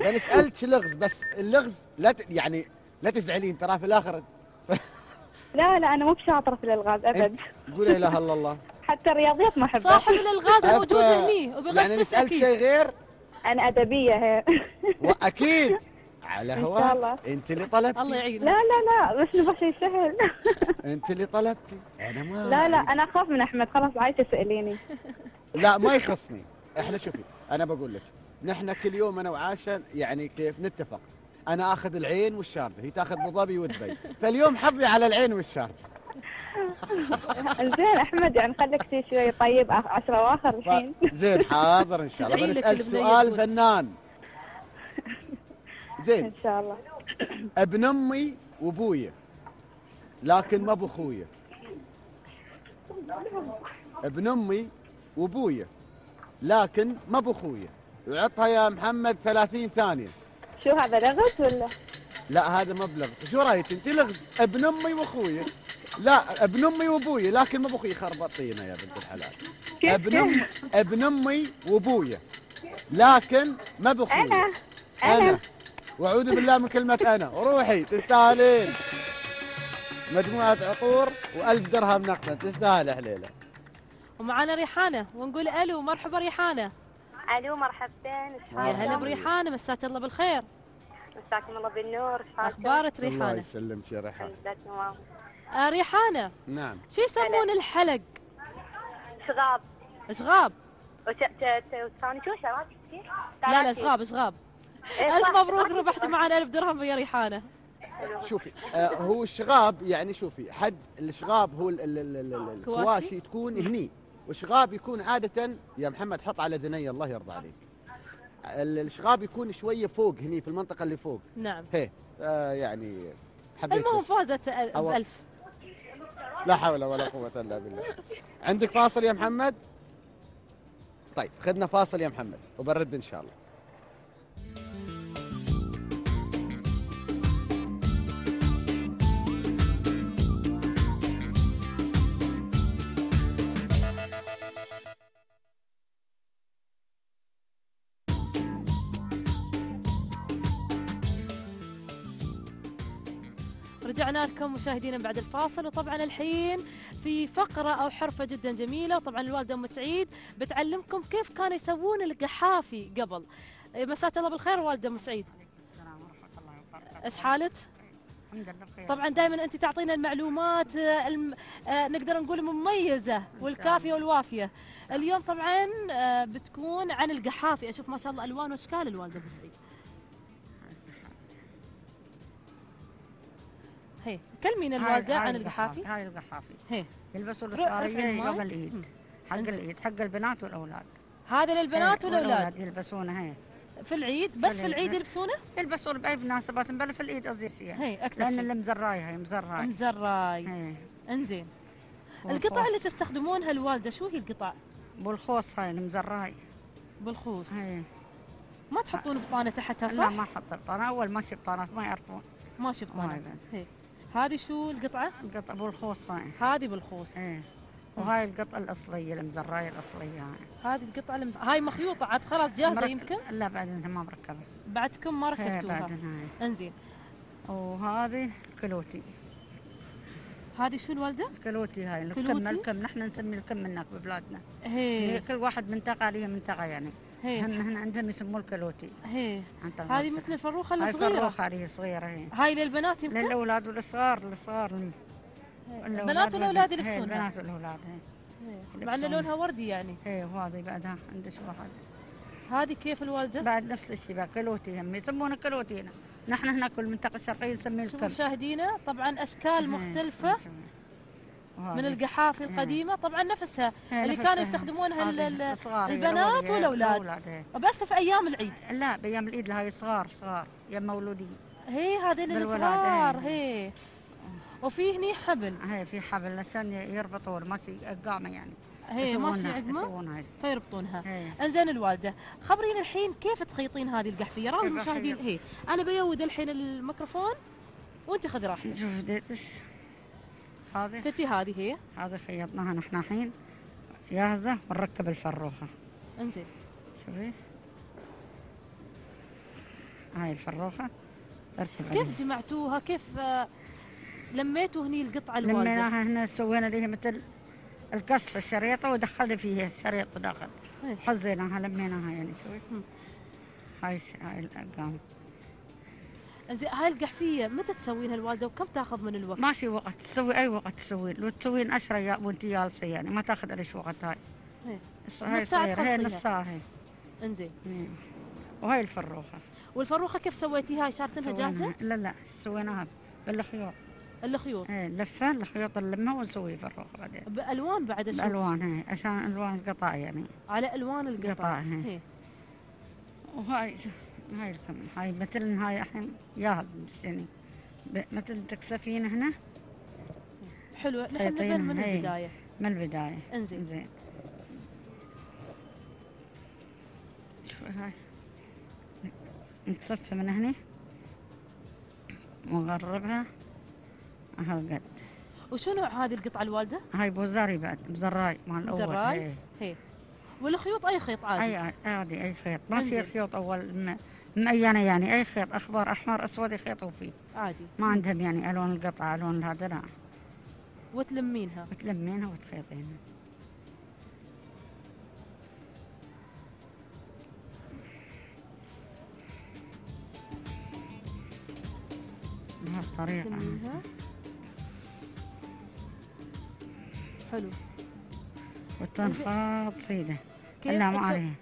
بنسالك لغز بس اللغز لا ت... يعني لا تزعلين ترى في الآخر لا لا أنا مو بشاطرة في الإلغاز أبد. قول لا إله إلا الله. حتى الرياضيات ما أحبها. صاحب الألغاز موجود هني يعني وبغشش نسألك أكيد. شيء غير؟ أنا أدبية هي. وأكيد. على هواك. أنت اللي طلبتي. الله يعينك. لا لا لا بس نبغى شيء سهل. أنت اللي طلبتي. أنا ما لا لا أنا أخاف من أحمد خلاص عايز تسأليني. لا ما يخصني. إحنا شوفي. أنا بقول لك نحن كل يوم أنا وعاشا يعني كيف نتفق. أنا آخذ العين والشارجة هي تاخذ ابو ظبي ودبي فاليوم حظي على العين والشارجة. زين أحمد يعني خليك شيء شوي طيب آخ- عشرة اواخر الحين. زين حاضر إن شاء الله. بنسال سؤال. فنان زين. إن شاء الله. ابن أمي وأبويا لكن ما بأخويا ابن أمي وأبويا. لكن ما بأخويا وعطها يا محمد 30 ثانية. شو هذا لغز ولا؟ لا هذا مبلغ شو رأيك انت؟ لغز. ابن أمي وأخويا. لا ابن أمي وأبويا. لكن ما باخوي خربطينا يا بنت الحلال. ابن أم ابن أمي وأبويا. لكن ما باخوي أنا. أنا؟ أنا. وأعوذ بالله من كلمة أنا. روحي تستاهلين. مجموعة عطور وألف درهم نقدا تستاهل حليلة. ومعنا ريحانة ونقول ألو مرحبا ريحانة. ألو مرحبتين يا هلا بريحانة مساك الله بالخير. مساكم الله بالنور حالكم؟ أخبارك الله ريحانة؟ يسلمك يا ريحان الحمد لله تمام. آه ريحانة نعم. شو يسمون الحلق؟ شغاب. شغاب. وثاني شو؟ شغاب لا لا شغاب شغاب إيه، ألف صح. مبروك ربحتي معنا ألف درهم يا ريحانة. شوفي آه هو الشغاب يعني شوفي حد الشغاب هو ال- ال- ال- ال- ال- كواشي. الكواشي تكون هني. والشغاب يكون عادة يا محمد حط على ذني الله يرضى عليك. ال- الشغاب يكون شوية فوق هني في المنطقة اللي فوق. نعم. هي آه يعني حبيت المهم. فازت أل- أو- بألف لا حول ولا قوة إلا بالله. عندك فاصل يا محمد؟ طيب خذنا فاصل يا محمد وبرد إن شاء الله. لكم مشاهدينا بعد الفاصل. وطبعا الحين في فقرة أو حرفة جدا جميلة. طبعا الوالدة أم سعيد بتعلمكم كيف كانوا يسوون القحافي قبل. مساك الله بالخير والدة أم سعيد. إيش حالك؟ الحمد لله بخير طبعا دائما أنت تعطينا المعلومات الم... آه، نقدر نقول مميزه والكافية والوافية. اليوم طبعا آه، بتكون عن القحافي. أشوف ما شاء الله ألوان وإشكال الوالده ابو هي كلمينا الوالده عن القحافي. هاي القحافي. هي. يلبسوا رو- رفع العيد حق. العيد حق البنات والأولاد. هذا للبنات والأولاد. يلبسونه هي في العيد؟ بس في العيد يلبسونه؟ يلبسون بأي مناسبات بل في العيد قصدي يعني هي أكثر لأن شيء. اللي مزراي هي مزراي مزراي انزين. القطع اللي تستخدمونها الوالده شو هي القطع؟ بالخوص هاي المزراي بالخوص. هي ما تحطون بطانة تحتها صح؟ لا ما حط بطانة. أول ماشي بطانات ما يعرفون. ماشي بطانة. هي. هذه شو القطعة؟ القطع بالخوص هاي. هذه بالخوص. إيه. وهاي القطعة الأصلية المزراية الأصلية هاي. هذه القطعة المز... هاي مخيوطة عاد خلاص جاهزة مرك- يمكن؟ لا بعدين ما مركبة. بعدكم ما هي ركبتوها بعدين هاي. إنزين. وهذه كلوتي هذه شو الوالده كلوتي هاي الكم؟ الكم. نحن نسمي الكم هناك ببلادنا هي. هي كل واحد منطقة ليه منطقة يعني. هم هنا عندهم يسموه الكلوتي. هي. هذه. مثل الفروخة الصغيرة. فروخة هذه صغيرة هي. هاي للبنات يمكن؟ للأولاد والصغار الصغار البنات والأولاد يلبسونها؟ البنات هي. مع ان لونها وردي يعني. هي وهذه بعدها عندش واحد هذه كيف الوالدة؟ بعد نفس الشيء بعد كلوتي هم يسمونه كلوتي هنا. نحن هنا كل منطقة الشرقية نسميه الكم مشاهدينا طبعا أشكال مختلفة. من القحافي هي. القديمة طبعا نفسها اللي. كانوا يستخدمونها البنات والأولاد. بس في أيام العيد لا بأيام العيد هاي صغار صغار يا مولودين هي هذين الصغار هي. هي وفي هني حبل هي في حبل عشان يربطوا ماشي قامة يعني هي ماشي عقمة. فيربطونها هي. إنزين الوالدة خبرينا الحين كيف تخيطين هذه القحفية المشاهدين هي أخيط؟ أنا بيود الحين الميكروفون وأنت خذي راحتك هذه؟ كنتي هذه هي. هذه خيطناها نحن الحين. جاهزة؟ ونركب الفروخة. انزين. شوفي. هاي الفروخة. اركب عليها. كيف جمعتوها؟ كيف آه، لميتوا هني القطعة الوالدة؟ لميناها هنا سوينا ليها مثل القص في الشريطة ودخلنا فيها الشريط داخل. حزيناها لميناها يعني شوي هاي هاي الأقام انزين هاي القحفية متى تسوينها الوالدة وكم تاخذ من الوقت؟ ماشي وقت تسوي أي وقت تسوي لو تسوين عشرة يا وأنت جالسة يعني ما تاخذ ليش وقت هاي إيه. نص هاي صغيرة هي تخلصيها. نص ساعة هي إنزين إيه. وهاي الفروخة والفروخة كيف سويتيها هاي شارتنها جاهزة؟ لا لا سويناها بالخيوط الخيوط إيه لفة الخيوط نلمها ونسوي فروخة بعدين بألوان بعد أشوف بألوان هي عشان ألوان القطع يعني على ألوان القطع قطع هي. هي. وهاي هاي الكم هاي مثل هاي الحين جاهز يعني مثل تكسفين هنا؟ حلو. نحن نبين من. البداية. من البداية. إنزين. زين هاي. نتصفى من هنا. ونغربها هالقد وشو نوع هذه القطعة الوالدة؟ هاي بوزاري بعد بزراي مال الأول زراي هي. هي. والخيوط أي خيط عادي؟ اي عادي أي خيط. ما. يصير خيوط أول مأينة يعني أي خيط اخضر أحمر أسود يخيطوا فيه عادي. ما عندهم يعني ألوان القطعة ألوان هذا لا. وتلمينها. وتلمينها وتخيطينها. بهالطريقة حلو. وتنخاط سيدة كيف لا ما عليها.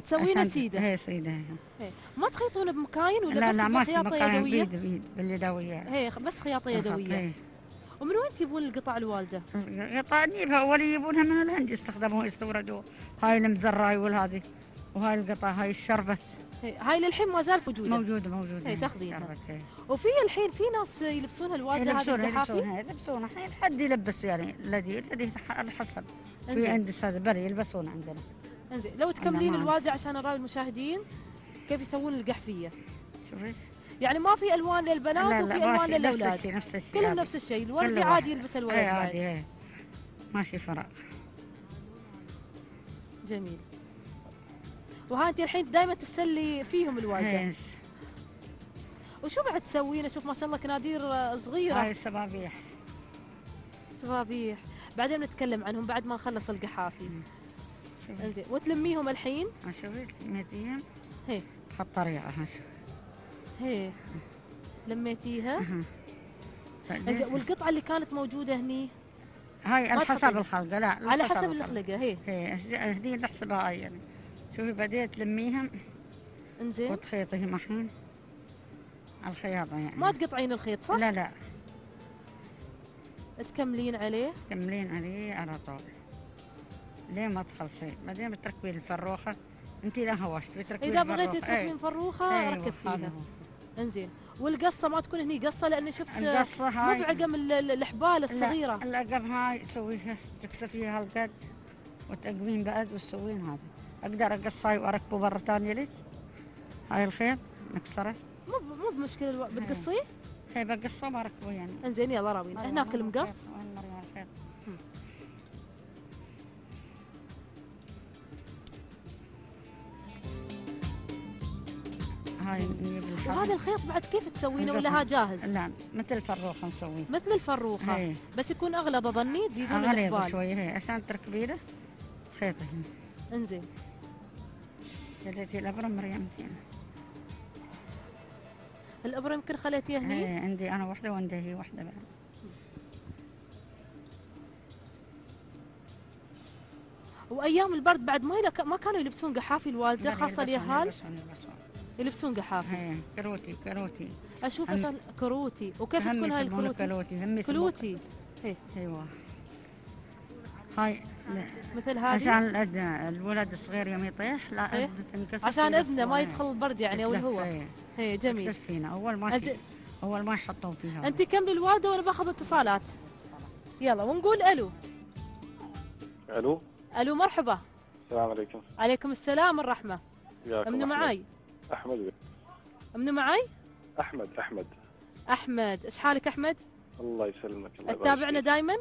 تسوينها عشان- سيدة هي سيدة هي. هي. ما تخيطون بمكاين ولا لا بس لا بخياطه يدوية؟ بيد بيد باليدوية هي بس خياطة يدوية هي. ومن وين تجيبون القطع الوالدة؟ قطع نجيبها ولا يجيبونها من الهند يستخدموها يستوردوها هاي المزراي والهذه وهاي القطع هاي الشربت هي. هاي للحين ما زالت موجودة موجودة موجودة هي تاخذينها. وفي الحين في ناس يلبسونها الوالدة هذه يلبسونها يلبسونها يلبسونها الحين حد يلبس يعني الذي الذي على حسب في. عند هذا بري يلبسون عندنا انزين لو تكملين ما الوالده عشان نراوي المشاهدين كيف يسوون القحفية؟ شوفي. يعني ما في ألوان للبنات لا وفي لا ألوان للأولاد. نفس الشيء كلهم. نفس الشيء الوردي. عادي يلبس الولد اي. عادي. اي ماشي فرق. جميل. وها انت الحين دائما تسلي فيهم الوالده هي. وشو بعد تسوين؟ أشوف ما شاء الله كنادير صغيرة. هاي السبابيح. صبابيح بعدين نتكلم عنهم بعد ما نخلص القحافي. انزين وتلميهم الحين؟ شوفي ميتين هي. بهالطريقة ها شوفي. هي. لميتيها؟ أها. إنزين، والقطعة اللي كانت موجودة هني؟ هاي على حسب. الخلقة لا على حسب الخلقة هي. هي هدي نحسبها هاي يعني. شوفي بديت تلميهم انزين. وتخيطيهم الحين. الخياطة يعني. ما تقطعين الخيط صح؟ لا لا. تكملين عليه؟ تكملين عليه على طول. ليه ما تخلصين بعدين بتركبي الفروخة أنت لا هوشت بتركبي إذا. بغيتي تركبين أي. فروخه أيوة، ركبتيها. إنزين. والقصة ما تكون هني قصة لأني شفت ال- ال- الحبال الصغيرة. لا الأقب هاي تسويها تكتفيها هالقد وتقمين بعد وتسوين هذا. أقدر أقص هاي وأركبه برا ثانية لك هاي الخيط نكسره مو مو بمشكلة ألو... بتقصيه؟ هي بقصه بركبه يعني. إنزين يلا راوين هناك المقص. هاي نجيب. وهذا الخيط بعد كيف تسوينه ولا. ها جاهز؟ لا مثل الفروخة نسويه مثل الفروخة هي. بس يكون اغلب اظني تزيدون الحبال شوية هي عشان تركبي له خيطه هنا انزين خليتي الأبرة مريم هنا الابره يمكن خليتيها هني هي عندي أنا واحدة وعندها هي واحدة بعد وأيام البرد بعد ما. ما كانوا يلبسون قحافي الوالدة خاصة اليهال يلبسون- قحافي هي كروتي كروتي. أشوف هم- كروتي. وكيف هم تكون هاي الكروتي؟ كروتي هم كلوتي هي أيوه. هاي مثل هذه؟ عشان الأد- الولد الصغير يوم يطيح لا إيه. أد- تنكسر. عشان أذنه ما. يدخل البرد يعني أو الهواء إيه. هي جميل. تكفينا. أول ما. في أول ما يحطون فيها. أنت كملي الوالده وأنا باخذ اتصالات؟ يلا ونقول ألو. ألو. ألو مرحبا. السلام عليكم. عليكم السلام والرحمة. منو. معاي. أحمد. منو معاي؟ أحمد أحمد. أحمد. إيش حالك أحمد؟ الله يسلمك الله تتابعنا. دائما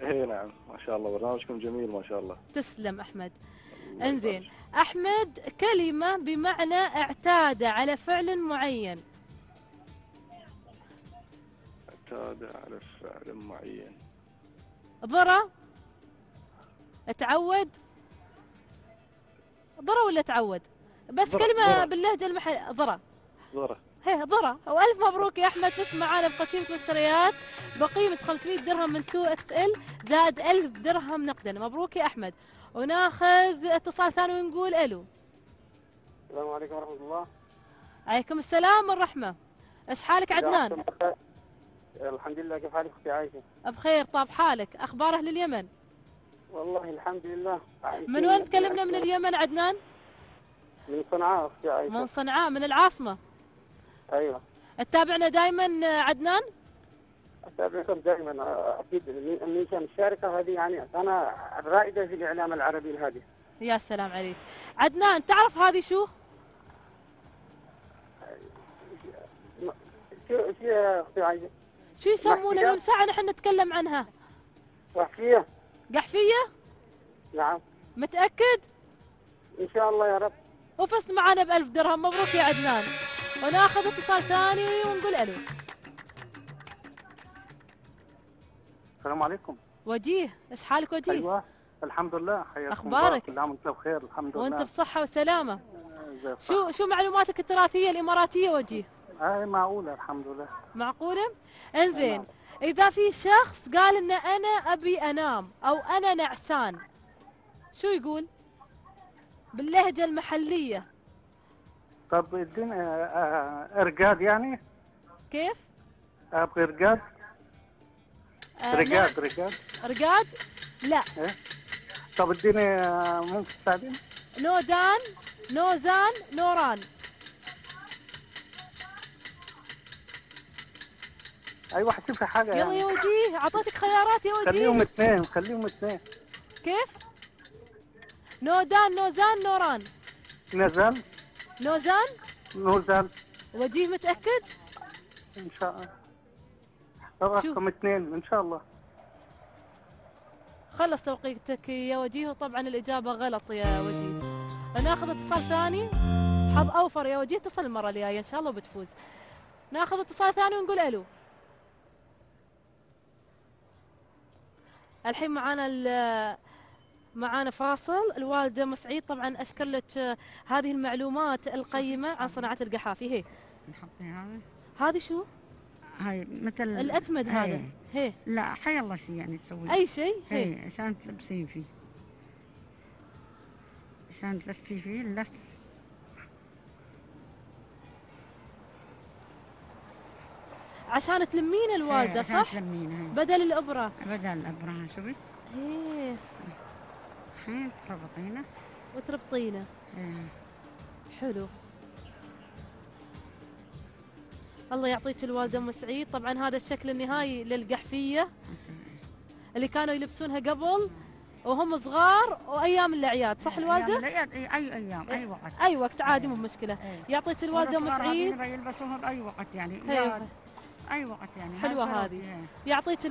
إيه نعم. ما شاء الله برنامجكم جميل ما شاء الله. تسلم أحمد. إنزين. أحمد كلمة بمعنى اعتاد على فعل معين. اعتاد على فعل معين. ضرى تعود ضرى ولا تعود؟ بس ضرى، كلمة ضرى. باللهجه المحل ضرى ضرة هي ضرى والف مبروك يا أحمد فزت معانا بقسيمة مشتريات. بقيمة 500 درهم من 2 إكس إل زائد 1000 درهم نقدا. مبروك يا أحمد. وناخذ اتصال ثاني ونقول ألو. السلام عليكم ورحمة الله. عليكم السلام والرحمة. إيش حالك عدنان؟ الحمد لله كيف حالك أختي عايشة؟ بخير طاب حالك. أخبار أهل اليمن والله الحمد لله. من وين تكلمنا من اليمن عدنان؟ من صنعاء عايشة من صنعاء من العاصمة. أيوه. تتابعنا دائما عدنان؟ أتابعكم دائما من كان الشاركة هذه يعني أنا الرائدة في الإعلام العربي الهادي. يا سلام عليك. عدنان تعرف هذه شو؟ شو شو يا أختي عايشة؟ شو يسمونه محشية؟ من ساعة نحن نتكلم عنها. وحشية قحفية؟ نعم. متأكد؟ إن شاء الله يا رب. وفزت معانا بألف درهم. مبروك يا عدنان. وناخذ اتصال ثاني ونقول ألو. السلام عليكم. وجيه إيش حالك وجيه؟ أيوه الحمد لله حياكم أخبارك؟ الله كل عام وأنتم بخير الحمد لله. وانت بصحة وسلامة. الصح. شو شو معلوماتك التراثية الإماراتية وجيه؟ هاي معقولة الحمد لله. معقولة؟ إنزين إذا في شخص قال إن أنا أبي أنام أو أنا نعسان شو يقول؟ باللهجة المحلية. طب اديني آه، آه، إرقاد يعني؟ كيف؟ أبغى إرقاد. آه، رقاد نعم. رقاد. رقاد لا. إيه؟ طب اديني ممكن تساعديني نودان نوزان نوران أيوه شوفي حاجة يلا يعني. يا وجيه أعطيتك خيارات يا خليهم وجيه اثنين خليهم اثنين. كيف؟ نودان نوزان نوران نزل نوزان نوزل وجيه متأكد؟ إن شاء الله. رقم اثنين إن شاء الله. خلص توقيتك يا وجيه وطبعا الإجابة غلط يا وجيه. ناخذ اتصال ثاني؟ حظ أوفر يا وجيه اتصل المرة الجاية إن شاء الله وبتفوز ناخذ اتصال ثاني ونقول ألو. الحين معانا ال- معانا فاصل. الوالدة مسعيد طبعا أشكر لك آه، هذه المعلومات القيمة عن صناعة القحافي. هي. هذا هذه؟ شو؟ هاي مثل الأكمد هذا. هاي. هي. لا حي الله شيء يعني تسوي. أي شيء؟ هي. هي عشان تلبسين فيه. عشان تلفي فيه اللف. عشان تلمين الوالدة هي، عشان صح؟ تلمينها هي. بدل الإبرة. بدل الأبرة شوفي. إيه الحين تربطينه وتربطينه إيه. حلو. الله يعطيك الوالدة أم سعيد. طبعا هذا الشكل النهائي للقحفية اللي كانوا يلبسونها قبل وهم صغار وأيام الأعياد صح أيام الوالدة؟ العيد أي أي أيام أي وقت. أي وقت عادي مو مشكلة. يعطيك أم والصغار سعيد. يلبسوها بأي وقت يعني أي وقت يعني حلوة هاي هذه إيه. يعطيك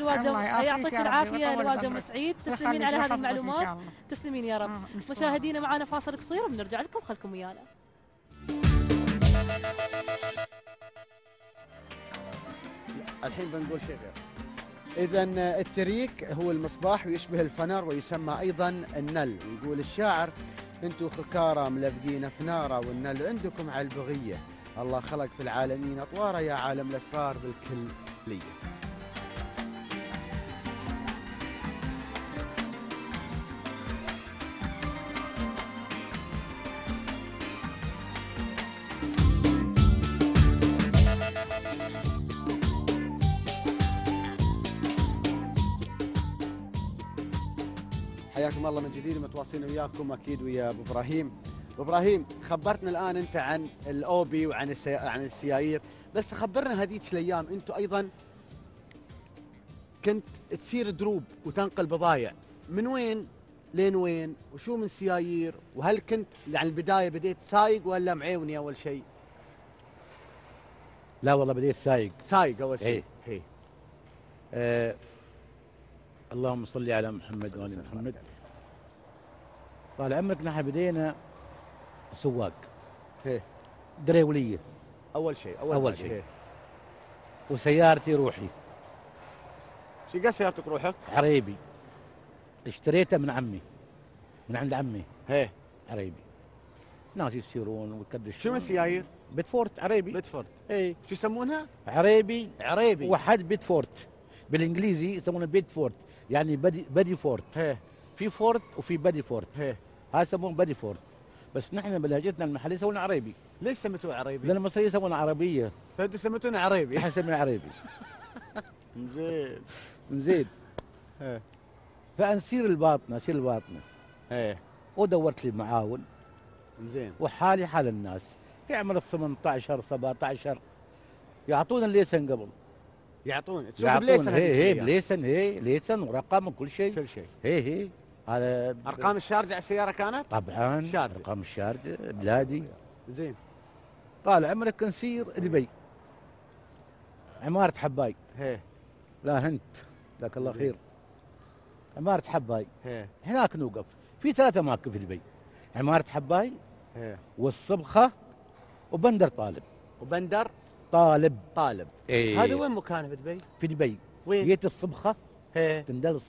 يعافيك يعطيك الوالدة أم بعمرك. سعيد تسلمين على هذه المعلومات. تسلمين يا رب مشكورة. مشاهدينا معنا فاصل قصير وبنرجع لكم خلكم ويانا الحين بنقول شيء غير إذا التريك هو المصباح ويشبه الفنر ويسمى أيضا النل ويقول الشاعر أنتم خكارى ملبقين في نارة والنل عندكم على البغية الله خلق في العالمين أطوارا يا عالم الأسرار بالكلية حياكم الله من جديد متواصلين وياكم أكيد ويا أبو إبراهيم. إبراهيم خبرتنا الآن أنت عن الاوبي وعن السي... عن السيايير. بس خبرنا هذيك الأيام أنتم أيضا كنت تسير دروب وتنقل بضايع. من وين لين وين؟ وشو من سيايير؟ وهل كنت يعني البداية بديت سايق ولا معاوني أول شيء؟ لا والله بديت سايق. سايق أول شيء. إيه. إيه. آه اللهم صل على محمد وآل محمد. طال عمرك نحن بدينا سواق. إيه. دريولية. أول شيء أول, أول شيء. إيه. وسيارتي روحي. شو قد سيارتك روحك؟ عريبي اشتريته من عمي. من عند عمي. إيه. عريبي ناس يسيرون ويكدشون شو من سيايير؟ Bedford عريبي. Bedford. اي شو يسمونها؟ عريبي. عريبي. وحد Bedford. بالإنجليزي يسمونه Bedford. يعني بدي Bedford. إيه. في فورت وفي Bedford. إيه. هذا يسمونه Bedford. بس نحن بلهجتنا المحلية يسمونه عريبي ليش سميتوه عريبي؟ لأن المصريين يسمونه عربية. فأنتوا سميتونا عريبي نحن نسميه عريبي زين. زين. فنسير الباطنة اسير الباطنة. إيه ودورت لي معاون. زين. وحالي حال الناس. في عمر ال 18 17 يعطونا ال license قبل. يعطون. تسوق ب license هي هي الأيام. ب license هي license ورقم وكل شيء. كل شيء. هي هي. هذا أرقام الشارجه على السيارة كانت؟ طبعا الشارجة. أرقام الشارجه بلادي. زين. طال عمرك نسير دبي. عمارة حباي. هي. لا هنت. جزاك الله. خير. عمارة حباي. هي. هناك نوقف. في ثلاث اماكن في دبي. عمارة حباي هي. والصبخة وبندر طالب. وبندر طالب. طالب. إيه. هذا وين مكانه بدبي؟ في دبي. وين؟ جيت الصبخة. هي. تندل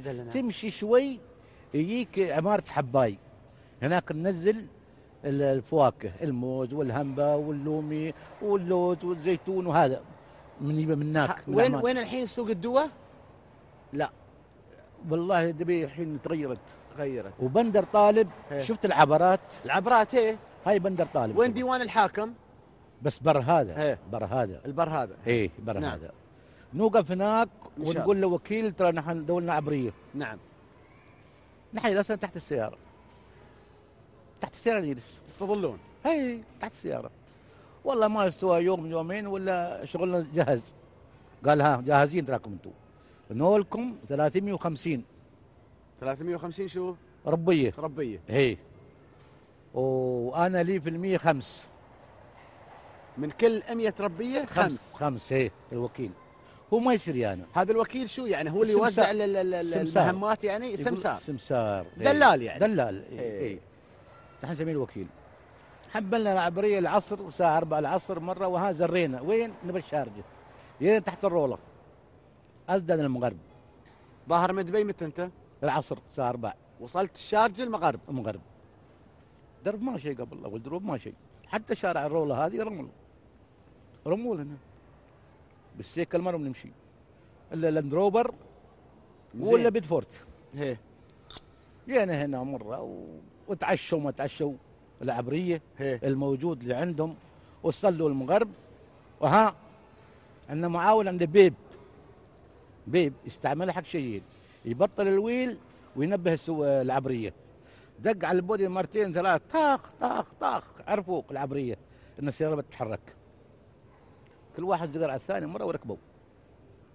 دلنا تمشي شوي يجيك عمارة حباي. هناك ننزل ال- الفواكه الموز والهمبة واللومي واللوز والزيتون وهذا. من يبقى من هناك وين. وين الحين سوق الدواء؟ لا. والله دبي الحين تغيرت. غيرت. وبندر طالب إيه. شفت العبرات؟ العبرات هي هاي بندر طالب. وين ديوان الحاكم؟ بس بر هذا إيه. بر هذا. البر هذا. إيه بر نعم. هذا. نوقف هناك ونقول له وكيل ترى نحن دولنا عبرية. نعم. نحن أصلا تحت السيارة. تحت السيارة نجلس تستظلون. اي تحت السيارة. والله ما يستوى يوم يومين ولا شغلنا جاهز. قال ها جاهزين تراكم أنتم. نولكم 350 350 شو؟ ربية. ربية. إيه وأنا لي في المية خمس. من كل 100 ربية خمس. خمس. إيه الوكيل. هو ما يصير أنا هذا الوكيل شو يعني؟ هو اللي. يوزع. المهمات يعني؟ سمسار. سمسار. إيه. دلال يعني. دلال. إيه, إيه. إيه. نحن نسميه الوكيل. حبلنا العبريه العصر الساعة 4 العصر مرة وها زرينا. وين؟ نبي الشارجة. تحت الرولة. ازدن المغرب. ظاهر من دبي متى أنت؟ العصر الساعة 4 وصلت الشارجة المغرب. المغرب. درب ما شيء قبل اول دروب ما شيء. حتى شارع الرولة هذه رمل. رمول هنا. بالسيكل مره بنمشي الا Land Rover. ولا Bedford هي. جينا هنا مرة و... وتعشوا ما تعشوا. العبرية هي. الموجود اللي عندهم. وصلوا المغرب. وها عندنا معاون عند بيب. بيب يستعملها حق شيئين يبطل الويل وينبه. العبرية. دق على البودي مرتين ثلاث طاخ طاخ طاخ. عرفوا العبرية. ان السياره بتتحرك. كل واحد زقر على الثاني مرة وركبوا.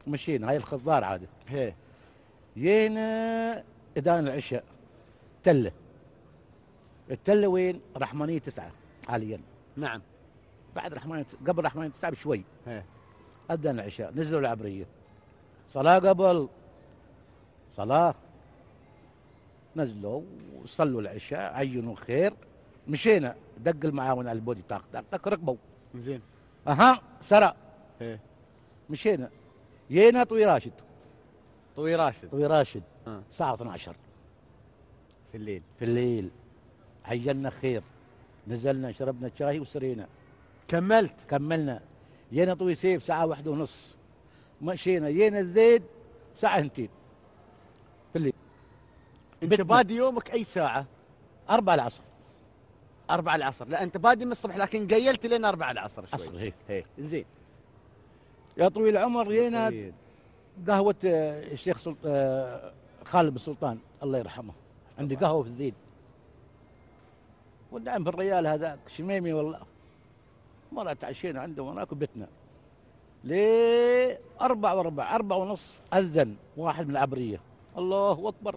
مشينا هاي الخضار عادي. هي. جينا اذان العشاء تلة. التلة وين؟ رحمانية تسعة حاليا. نعم. بعد رحمانية قبل رحمانية تسعة بشوي. هي. اذان العشاء نزلوا العبرية. صلاة قبل. صلاة. نزلوا وصلوا العشاء عينوا خير مشينا دق المعاون على البودي طاق طاق طاق ركبوا. زين. أها سرى هي مشينا جينا طوي راشد. طوي راشد. طوي راشد. آه. الساعة 12 في الليل. في الليل. عينا خير. نزلنا شربنا شاي وسرينا. كملت. كملنا. جينا طوي سيف ساعة واحدة ونص. مشينا. جينا الزيد ساعة اثنتين في الليل. أنت. بادي يومك أي ساعة؟ أربعة العصر. أربعة العصر. لا أنت بادي من الصبح لكن قيلت لين أربعة العصر شوي. عصر هيك هي. زين. يا طويل العمر جينا. قهوة آه، الشيخ سلط... آه، خالد بن سلطان الله يرحمه. عندي قهوة في الزيد ونعم في الريال هذاك شميمي والله. مرة تعشينا عنده هناك وبتنا. ليه؟ أربع وربع أربع ونص أذن واحد من العبرية. الله أكبر.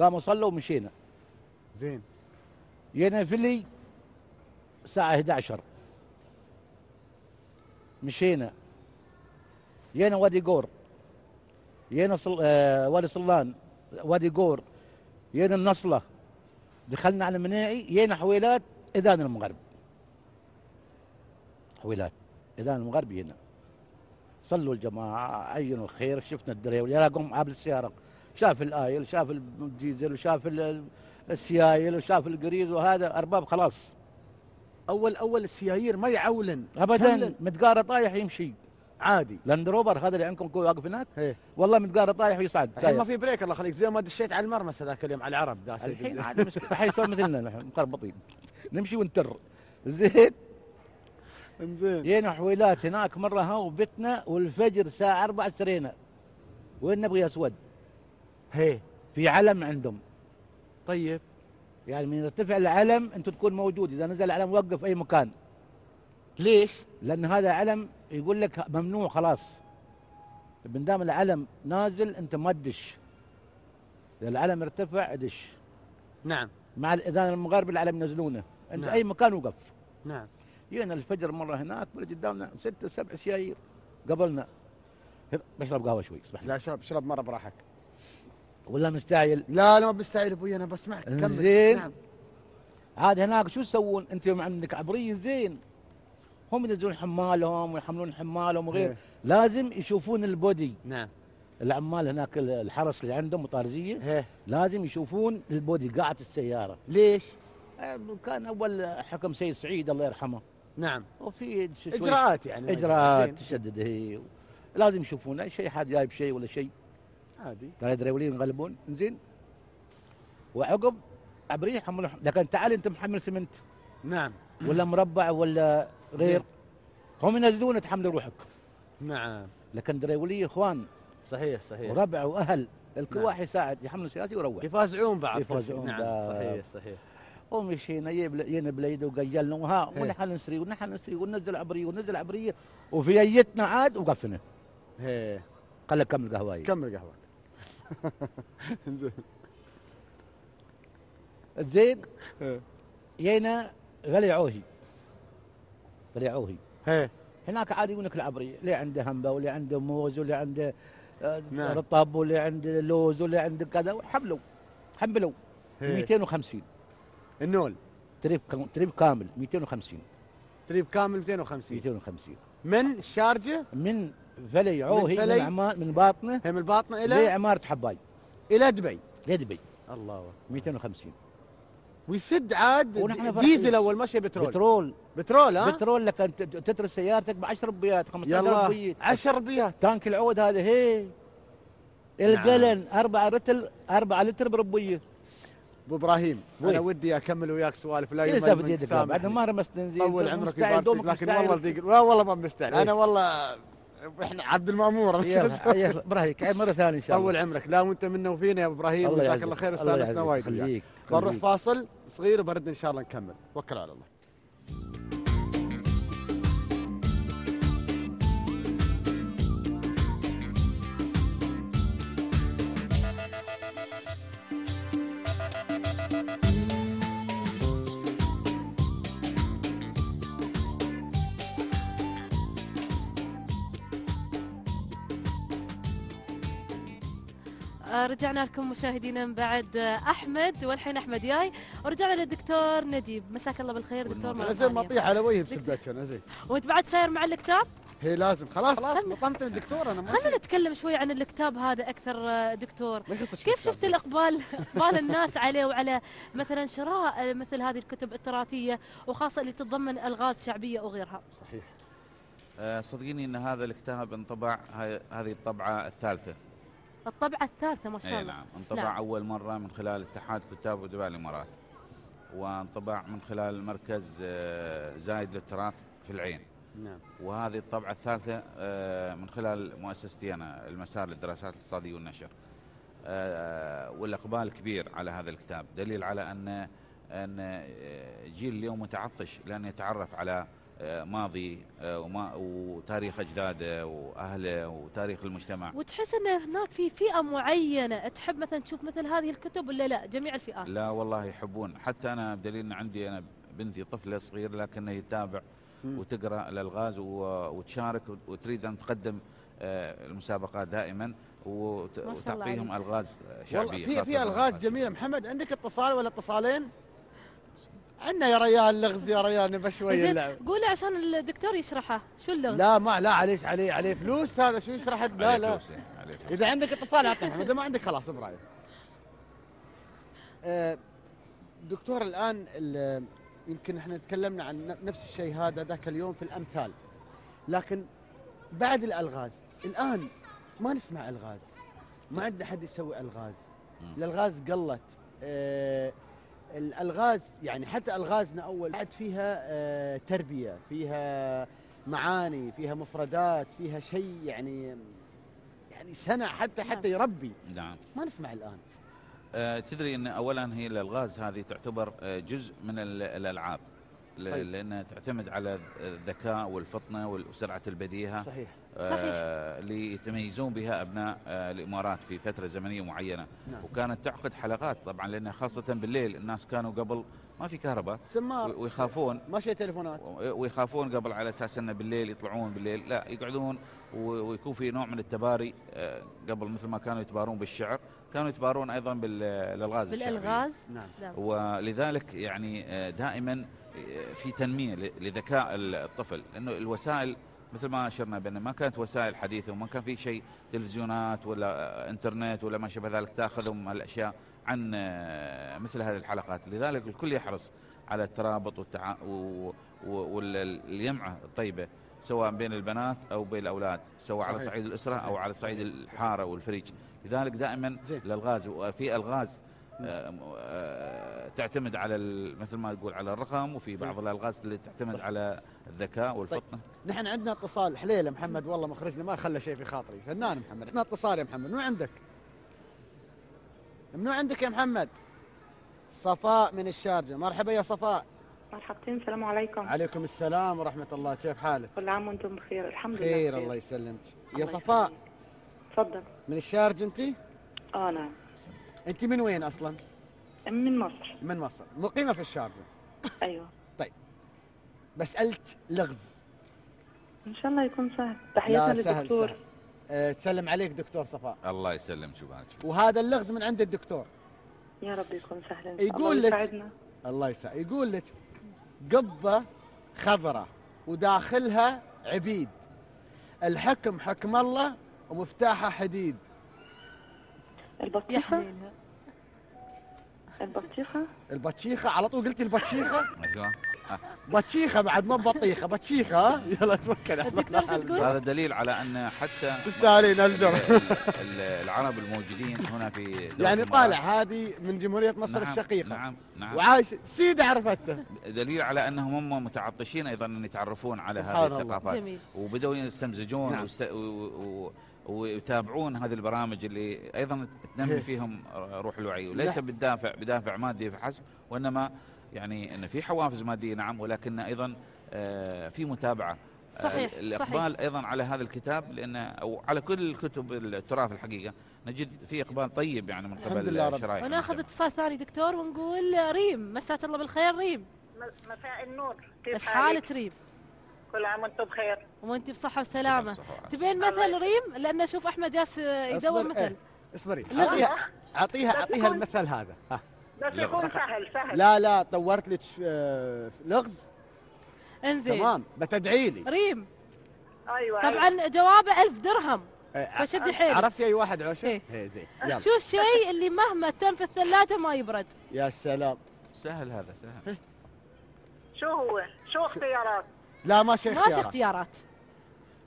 قاموا صلوا ومشينا. زين. جينا فيلي الساعة 11 مشينا. جينا وادي قور. جينا صل... آه وادي صلان وادي قور. جينا النصلة. دخلنا على مناعي جينا حويلات إذان المغرب. حويلات. إذان المغرب جينا صلوا الجماعة عينوا الخير شفنا الدريول يا قوم عابل السيارة. شاف الآيل شاف الديزل وشاف ال- السيايل وشاف القريز وهذا أرباب خلاص. أول أول السيايير ما يعولن. ابدا. كملن. متقارة طايح يمشي. عادي. لاند روفر هذا اللي عندكم واقف هناك؟ هي والله متقارة طايح ويصعد. الحين ما ساير. في بريك الله يخليك. زي ما دشيت على المرمس هذاك اليوم على العرب داس الحين عاد مسك- الحين صار مثلنا نحن مقربطين. نمشي ونتر. زين. انزين. جينا حويلات هناك مرة ها وبتنا والفجر الساعة 4 سرينا. وين نبغي أسود؟ هي. في علم عندهم. طيب. يعني من يرتفع العلم انت تكون موجود. إذا نزل العلم وقف أي مكان. ليش؟ لأن هذا علم يقول لك ممنوع خلاص. من دام العلم نازل أنت ما تدش. إذا العلم ارتفع ادش. نعم. مع الاذان المغرب العلم ينزلونه. أنت نعم. أي مكان وقف. نعم. جينا الفجر مرة هناك ولا قدامنا ستة سبع سيايير قبلنا. بشرب قهوة شوي اسمح لا شرب شرب مرة براحتك. ولا مستعجل؟ لا لا ما بستعجل أبوي أنا بسمعك. كمل. زين. نعم. عاد هناك شو يسوون؟ أنت يوم عندك عبريه زين. هم ينزلون حمالهم ويحملون حمالهم وغير. إيه. لازم يشوفون البودي. نعم. العمال هناك الحرس اللي عندهم وطارزية. هي لازم يشوفون البودي قاعة السيارة. ليش؟ كان أول حكم سيد سعيد الله يرحمه. نعم. وفي إجراءات يعني. إجراءات زين. تشدد هي لازم يشوفون أي شيء حد جايب شيء ولا شيء. عادي. ترى الدريولين يغلبون. زين. وعقب عبريه يحملون لكن تعال أنت محمل سمنت. نعم. ولا مربع ولا غير. هم ينزلون تحمل روحك. نعم. لكن دريوليه إخوان. صحيح صحيح. وربع وأهل. الكل نعم. واحد يساعد. يحمل سيارتي ويروح. يفازعون بعض. يفازعون نعم بعض. صحيح صحيح. ومشينا جينا بليده وقيلنا وها إيه. ونحن نسري ونحن نسري وننزل عبريه وننزل عبريه وفي أيتنا عاد وقفنا. هي قال لك كمل قهواي. كمل قهوة زين. جينا غلي عوهي غلي عوهي هي هناك عادي يقول لك العبريه اللي عنده همبه واللي عنده موز واللي عنده آه، نعم. رطب واللي عنده لوز واللي عنده كذا حملوا حملوا هي. 250 النول. trip trip كامل. 250 trip كامل 250 250 من الشارجة من فلي عوهي من, فلي؟ عما- من باطنه هي من الباطنة إلى؟ لعمارة حباي إلى دبي. لدبي الله. أكبر 250 ويسد عاد ديزل. أول مشي بترول. بترول. بترول ها؟ بترول لك أنت تترس سيارتك ب 10 ربيات 15 يلا. ربيت 10 ربيات تانك العود هذا هي. القلن 4 لتر 4 لتر بربية. أبو إبراهيم؟ أنا ودي أكمل وياك سوالف لا يمل بدي. بعد ما رمست تنزيل طول عمرك لكن. والله والله ما مستعد. إيه. أنا والله إحنا عبد المأمور. يلا يلا براهيك عيد مرة ثانية إن شاء الله. طول عمرك. لا وأنت منا وفينا يا إبراهيم. جزاك. الله خير استانسنا. وايد. بنروح. فاصل صغير وبرد إن شاء الله نكمل. توكل على الله. رجعنا لكم مشاهدينا من بعد آه، أحمد والحين أحمد جاي ورجعنا للدكتور نجيب. مساك الله بالخير دكتور أنا مرة زين. أطيح على وجهي بسبتك أنا زين. وإنت بعد ساير مع الكتاب هي لازم. خلاص خلاص. لطمت الدكتور أنا خلينا نتكلم شوي عن الكتاب هذا أكثر آه، دكتور. كيف شفت الإقبال إقبال الناس عليه وعلى مثلا شراء آه، مثل هذه الكتب التراثية وخاصة اللي تتضمن ألغاز شعبية وغيرها صحيح. صدقيني إن هذا الكتاب انطبع هاي- هذه الطبعة الثالثة. الطبعة الثالثة ما شاء إي الله. نعم انطبع نعم. أول مرة من خلال اتحاد كتاب ودباء الإمارات وانطبع من خلال مركز آه، زايد للتراث في العين. نعم. وهذه الطبعة الثالثة آه، من خلال مؤسستي أنا المسار للدراسات الاقتصادية والنشر. آه، والإقبال كبير على هذا الكتاب. دليل على أن أن آه، جيل اليوم متعطش لأن يتعرف على ماضي آه، وما وتاريخ أجداده وأهله وتاريخ المجتمع. وتحس إن هناك في فئة معينة تحب مثلا تشوف مثل هذه الكتب ولا لا؟ جميع الفئات. لا والله يحبون. حتى أنا بدليل إن عندي أنا بنتي طفلة صغير لكنها يتابع وتقرأ الألغاز وتشارك وتريد أن تقدم آه، المسابقات دائما وتعطيهم. ألغاز شعبية والله في في ألغاز جميلة. محمد عندك اتصال ولا اتصالين؟ عندنا يا ريال لغز يا ريال نبى شوية اللعب. قولي عشان الدكتور يشرحه. شو اللغز؟ لا ما لا عليه عليه عليه فلوس هذا شو يشرح؟ لا عليه لا. فلوس، إيه، عليه فلوس. إذا عندك اتصال اعطي محمد إذا ما عندك خلاص برايك آه، دكتور الآن ال- يمكن إحنا تكلمنا عن نفس الشيء هذا ذاك اليوم في الأمثال. لكن بعد الألغاز الآن ما نسمع ألغاز. ما عندنا حد يسوي ألغاز. الألغاز قلت آه، الألغاز يعني حتى ألغازنا أول بعد فيها آه، تربية فيها معاني فيها مفردات فيها شيء يعني يعني سنة حتى حتى يربي. نعم. ما نسمع الآن. آه، تدري إن اولا هي الألغاز هذه تعتبر آه، جزء من ال- الألعاب. طيب. لأنها تعتمد على الذكاء والفطنة وسرعة البديهة صحيح. آه اللي يتميزون بها أبناء آه الإمارات في فترة زمنية معينة نعم. وكانت تعقد حلقات طبعا لأن خاصة بالليل الناس كانوا قبل ما في كهرباء سمار. ويخافون ما شيء تليفونات ويخافون قبل على أساس إنه بالليل يطلعون بالليل لا يقعدون ويكون في نوع من التباري آه، قبل مثل ما كانوا يتبارون بالشعر كانوا يتبارون أيضا بالالغاز. بالألغاز نعم نعم ولذلك يعني آه، دائما آه، في تنمية لذكاء الطفل. لأنه الوسائل مثل ما اشرنا بأن ما كانت وسائل حديثة وما كان في شيء تلفزيونات ولا إنترنت ولا ما شابه ذلك تأخذهم الأشياء عن آه، مثل هذه الحلقات. لذلك الكل يحرص على الترابط والتع... واليمعه الطيبة سواء بين البنات أو بين الأولاد سواء على صحيح. صعيد الأسرة أو صحيح. على صعيد الحارة والفريج. لذلك دائما الالغاز وفي الغاز تعتمد على ال- مثل ما تقول على الرقم وفي بعض الألغاز اللي تعتمد على الذكاء والفطنة. نحن عندنا اتصال حليله محمد والله مخرجنا ما خلى شيء في خاطري. فنان محمد عندنا اتصال يا محمد. منو عندك؟ منو عندك يا محمد؟ صفاء من الشارجة. مرحبا يا صفاء. مرحبتين السلام عليكم. عليكم السلام ورحمة الله. كيف حالك؟ كل عام وأنتم بخير. الحمد لله خير بخير. الله يسلمك. يا صفاء؟ تفضل. من الشارجة أنت؟ آه نعم. أنت من وين أصلا؟ من مصر. من مصر. مقيمة في الشارجه أيوه. طيب. بسالك لغز. إن شاء الله يكون سهل. تحياتنا سهل للدكتور. سهل أه تسلم عليك دكتور صفاء. الله يسلم شبانك وهذا اللغز من عند الدكتور. يا رب يكون سهل إن شاء الله يقول لك. الله يسعد يقول لك قبة خضراء وداخلها عبيد. الحكم حكم الله ومفتاحها حديد. البطيخة؟ البطيخة؟ البطشيخه على طول قلتي البطشيخه أيوه. بطشيخه بعد ما بطيخة بطشيخه ها؟ يلا توكل هذا دليل على أن حتى تستاهلين ال- العرب الموجودين هنا في يعني طالع هذه من جمهورية مصر نعم، الشقيقة. نعم نعم. وعايش. سيدة عرفته دليل على أنهم هم متعطشين أيضا أن يتعرفون على هذه. الثقافات. جميل. وبدأوا يستمزجون نعم. ويست... و... و... ويتابعون هذه البرامج اللي أيضا تنمي إيه. فيهم روح الوعي وليس. بالدافع بدافع مادي فحسب وإنما يعني إن في حوافز مادية نعم ولكن أيضا آه، في متابعة آه، صحيح، الإقبال أيضا على هذا الكتاب لأن أو على كل كتب التراث الحقيقة نجد في إقبال طيب يعني من قبل شرائح وناخذ اتصال ثاني دكتور ونقول ريم مساك الله بالخير ريم مساء النور كيف حالك ريم؟ كل عام وأنتم بخير. وانت بصحة وسلامة. تبين مثل ريم؟ لأن أشوف أحمد ياس يدور مثل. إيه، اصبري لغز. أعطيها أعطيها أعطيها المثل هذا. ها. بس يكون سهل سهل. لا لا طورت لك آه، لغز. انزين. تمام. بتدعي لي. ريم. أيوه طبعا جوابه ألف درهم. إيه، فشدي حيلك. عرفتي أي واحد عوشه؟ إيه. إيه زين. شو الشيء اللي مهما تم في الثلاجة ما يبرد؟ يا سلام. سهل هذا سهل. شو هو؟ شو اختيارات لا ما شيء ماشي اختيارات.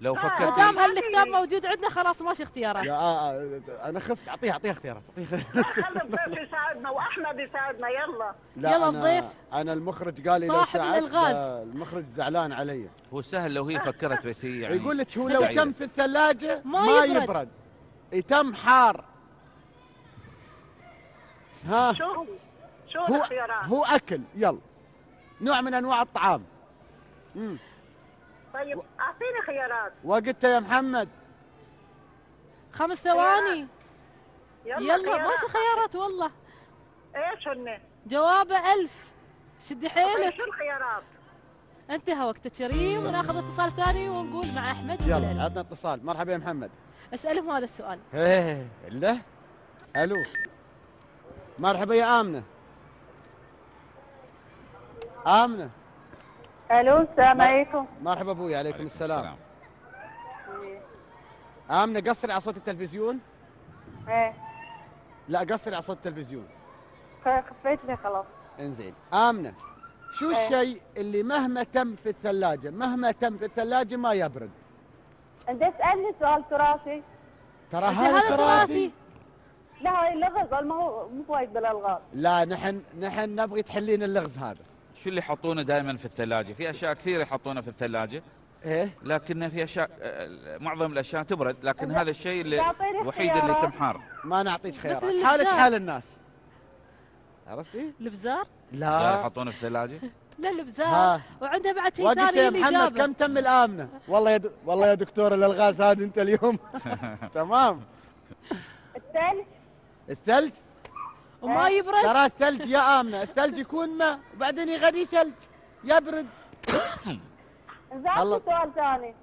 لو ما فكرت دام هالكتاب موجود عندنا خلاص ماشي اختيارات. يا آه آه أنا خفت. أعطيها أعطيها اختيارات أعطيها خلي الضيف يساعدنا وأحمد يساعدنا يلا. لا يلا أنا الضيف. أنا المخرج قال لي لو الألغاز. آه، المخرج زعلان علي. هو سهل لو هي فكرت بس هي يعني يقول لك هو لو. تم في الثلاجة ما ما, يبرد. يبرد. يتم حار. ها؟ شو هو؟ شو هو الاختيارات؟ هو أكل. يلا. نوع من أنواع الطعام. امم طيب أعطيني خيارات. وقتها يا محمد. خمس ثواني. يلا, يلا خيارات. ماشي خيارات والله. إيش هن؟ جوابه ألف. شدي حيلك. شو الخيارات؟ انتهى وقتك يا ريم وناخذ اتصال ثاني ونقول مع أحمد يلا. عطنا اتصال. مرحبا يا محمد. أسألهم هذا السؤال. إيه له ألو. مرحبا يا آمنة. آمنة. ألو السلام عليكم. مرحبا أبوي عليكم السلام. امنه قصري على صوت التلفزيون؟ إيه. لا قصري على صوت التلفزيون. خفيت لي خلاص. إنزين. امنه شو إيه. الشيء اللي مهما تم في الثلاجة مهما تم في الثلاجة ما يبرد؟ أنت اسالني سؤال تراثي. ترى هذا تراثي. لا هاي اللغز ما هو مو فايد بالألغاز. لا نحن نحن نبغي تحلين اللغز هذا. شو اللي يحطونه دائما في الثلاجة؟ في أشياء كثيرة يحطونها في الثلاجة. إيه؟ لكن في أشياء آه، معظم الأشياء تبرد لكن هذا الشيء اللي الوحيد اللي. تمحار ما نعطيك خيارات. حالك. حال الناس. عرفتي؟ البزار لا. يحطونه في الثلاجة؟ لا البزار ها. وعنده بعد شيء وقت ثاني يا محمد كم تم الآمنة؟ والله يا. والله يا دكتور الالغاز هذه انت اليوم. تمام. الثلج؟ الثلج؟ وما يبرد. ترى الثلج يا آمنة الثلج يكون ماء وبعدين يغلي ثلج يبرد. خلص. سؤال ثاني.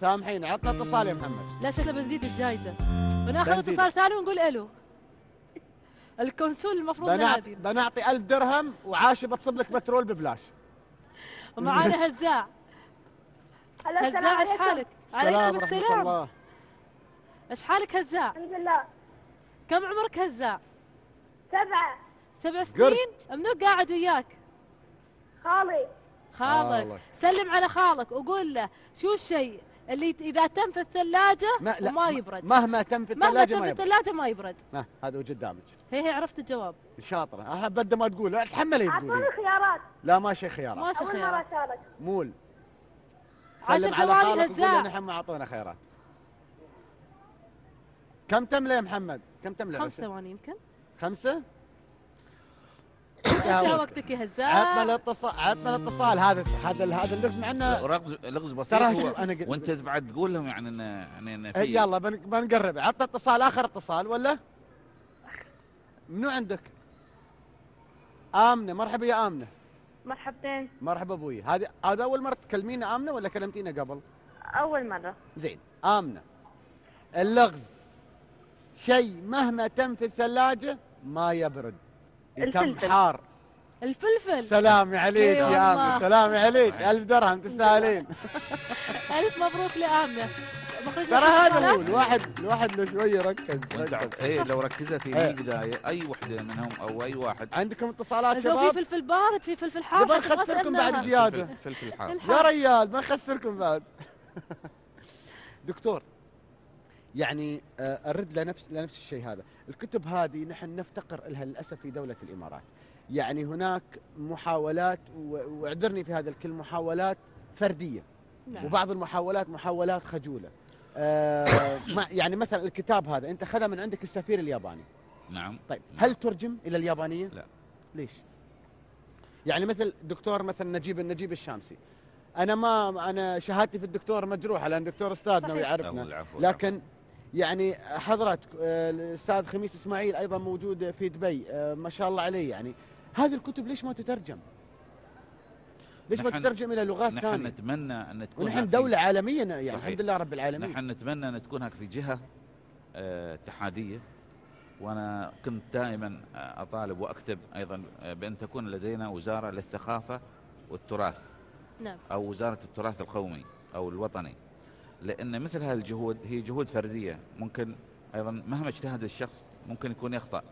سامحيني عطنا اتصال يا محمد. لا شكله بنزيد الجائزة. وناخذ بنزيد. اتصال ثاني ونقول ألو. الكونسول المفروض بنعطي نادي بنعطي ألف درهم وعاشي بتصب لك بترول ببلاش. ومعانا هزاع. هزاع إيش عليكم. حالك؟ السلام عليكم السلام. الله. إيش حالك هزاع؟ الحمد لله. كم عمرك هزاع؟ سبعة سبع. سنين؟ منو قاعد وياك؟ خالي. خالك. سلم على خالك وقول له شو الشيء اللي إذا تم في الثلاجة ما لا وما يبرد. مهما تم في مهما الثلاجة تم ما في يبرد. الثلاجة ما يبرد. ها هذا هو قدامك. هي هي عرفت الجواب. شاطرة. أنا بدل ما تقول. تحملي تقولي اعطوني خيارات. لا ماشي خيارات. ماشي خيارات. مول. سلم على خالك وقول نحن ما اعطونا خيارات. كم تملى يا محمد؟ كم تملى خمس؟ ثواني يمكن. خمسة؟ وقتك يا عطنا هزاع الاتصال عطنا الاتصال هذا هذا هذا اللغز مع انه رغز لغز بسيط ترى هو. شو أنا قلت- وأنت بعد تقول لهم يعني ان يعني إن إيه، في يلا بن- بنقرب. عطنا اتصال آخر اتصال ولا؟ منو عندك؟ آمنة. مرحبا يا آمنة. مرحبتين. مرحبا أبوي. هذه هذا أول مرة تكلمينا آمنة ولا كلمتينا قبل؟ أول مرة. زين. آمنة. اللغز. شيء مهما تم في الثلاجة ما يبرد يتم الفلفل. حار. الفلفل. سلامي عليك يا. آمنة سلامي عليك. ألف درهم تستاهلين. ألف مبروك مخرج ترى هذا هو. الواحد الواحد لو شوي يركز. وانت ركز. إيه لو ركزت في إيه. البدايه أي وحدة منهم أو أي واحد. عندكم اتصالات إذا في شباب؟ فلفل بارد في فلفل حار. نبغى حتى نخسركم. بعد زيادة. فلفل حار. يا ريال ما نخسركم بعد. دكتور. يعني آه، أرد لنفس لنفس الشيء هذا. الكتب هذه نحن نفتقر لها للأسف في دولة الإمارات. يعني هناك محاولات و- واعذرني في هذا الكلمة محاولات فردية. نعم. وبعض المحاولات محاولات خجولة. آه يعني مثلا الكتاب هذا أنت خذه من عندك السفير الياباني. نعم. طيب هل ترجم إلى اليابانية؟ لا. ليش؟ يعني مثل دكتور مثلا نجيب النجيب الشامسي. أنا ما أنا شهادتي في الدكتور مجروحه لأن دكتور استاذنا. ويعرفنا لكن يعني حضرتك آه، الأستاذ خميس إسماعيل أيضا موجود في دبي آه، ما شاء الله عليه يعني هذه الكتب ليش ما تترجم؟ ليش ما نحن- تترجم إلى لغات نحن ثانية؟ نتمنى أن تكون ونحن دولة عالمية يعني صحيح. الحمد لله رب العالمين نحن نتمنى أن تكون هناك في جهة آه، اتحادية وأنا كنت دائما أطالب وأكتب أيضا بأن تكون لدينا وزارة للثقافة والتراث نعم أو وزارة التراث القومي أو الوطني لأن مثل هذه الجهود هي جهود فردية. ممكن أيضا مهما اجتهد الشخص ممكن يكون يخطأ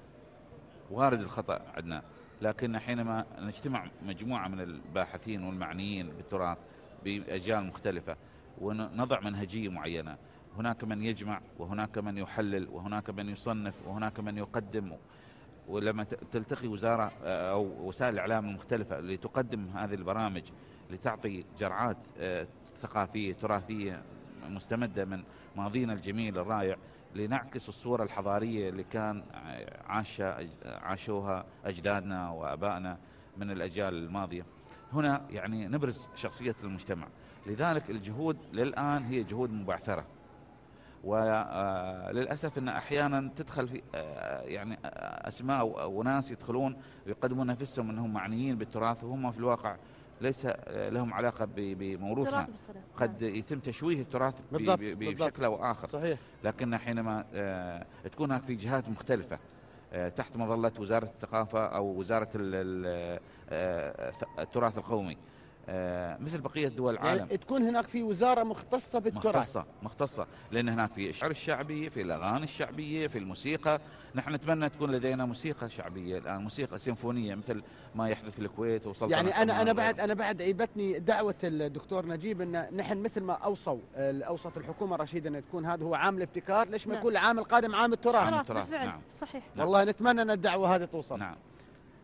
وارد الخطأ عندنا. لكن حينما نجتمع مجموعة من الباحثين والمعنيين بالتراث بأجيال مختلفة ونضع منهجية معينة هناك من يجمع وهناك من يحلل وهناك من يصنف وهناك من يقدم ولما تلتقي وزارة آه، أو وسائل الإعلام المختلفة لتقدم هذه البرامج لتعطي جرعات آه، ثقافية تراثية مستمدة من ماضينا الجميل الرائع لنعكس الصورة الحضارية اللي كان عاش عاشوها أجدادنا وآبائنا من الأجيال الماضية. هنا يعني نبرز شخصية المجتمع، لذلك الجهود للآن هي جهود مبعثرة. وللاسف إن أحيانا تدخل في آه، يعني آه، أسماء وناس يدخلون ويقدمون نفسهم إنهم معنيين بالتراث وهم في الواقع ليس لهم علاقة ب- بموروثنا. قد يتم تشويه التراث بالضبط،. بشكل أو آخر. صحيح. لكن حينما آه، تكون هناك في جهات مختلفة آه، تحت مظلة وزارة الثقافة أو وزارة ال- ال- آه، التراث القومي. مثل بقية دول العالم. يعني تكون هناك في وزارة مختصة بالتراث. مختصة مختصة. لأن هناك في الشعر الشعبي في الأغاني الشعبية في الموسيقى. نحن نتمنى تكون لدينا موسيقى شعبية الآن موسيقى سيمفونية مثل ما يحدث في الكويت وسلطنة يعني أنا أنا. بعد أنا بعد عيبتني دعوة الدكتور نجيب إن نحن مثل ما أوصوا اوصت الحكومة الرشيده إن تكون هذا هو عام الابتكار ليش ما نعم. يكون العام القادم عام التراث عام تراث التراث، بالفعل نعم. صحيح. والله نتمنى إن الدعوة هذه توصل. نعم.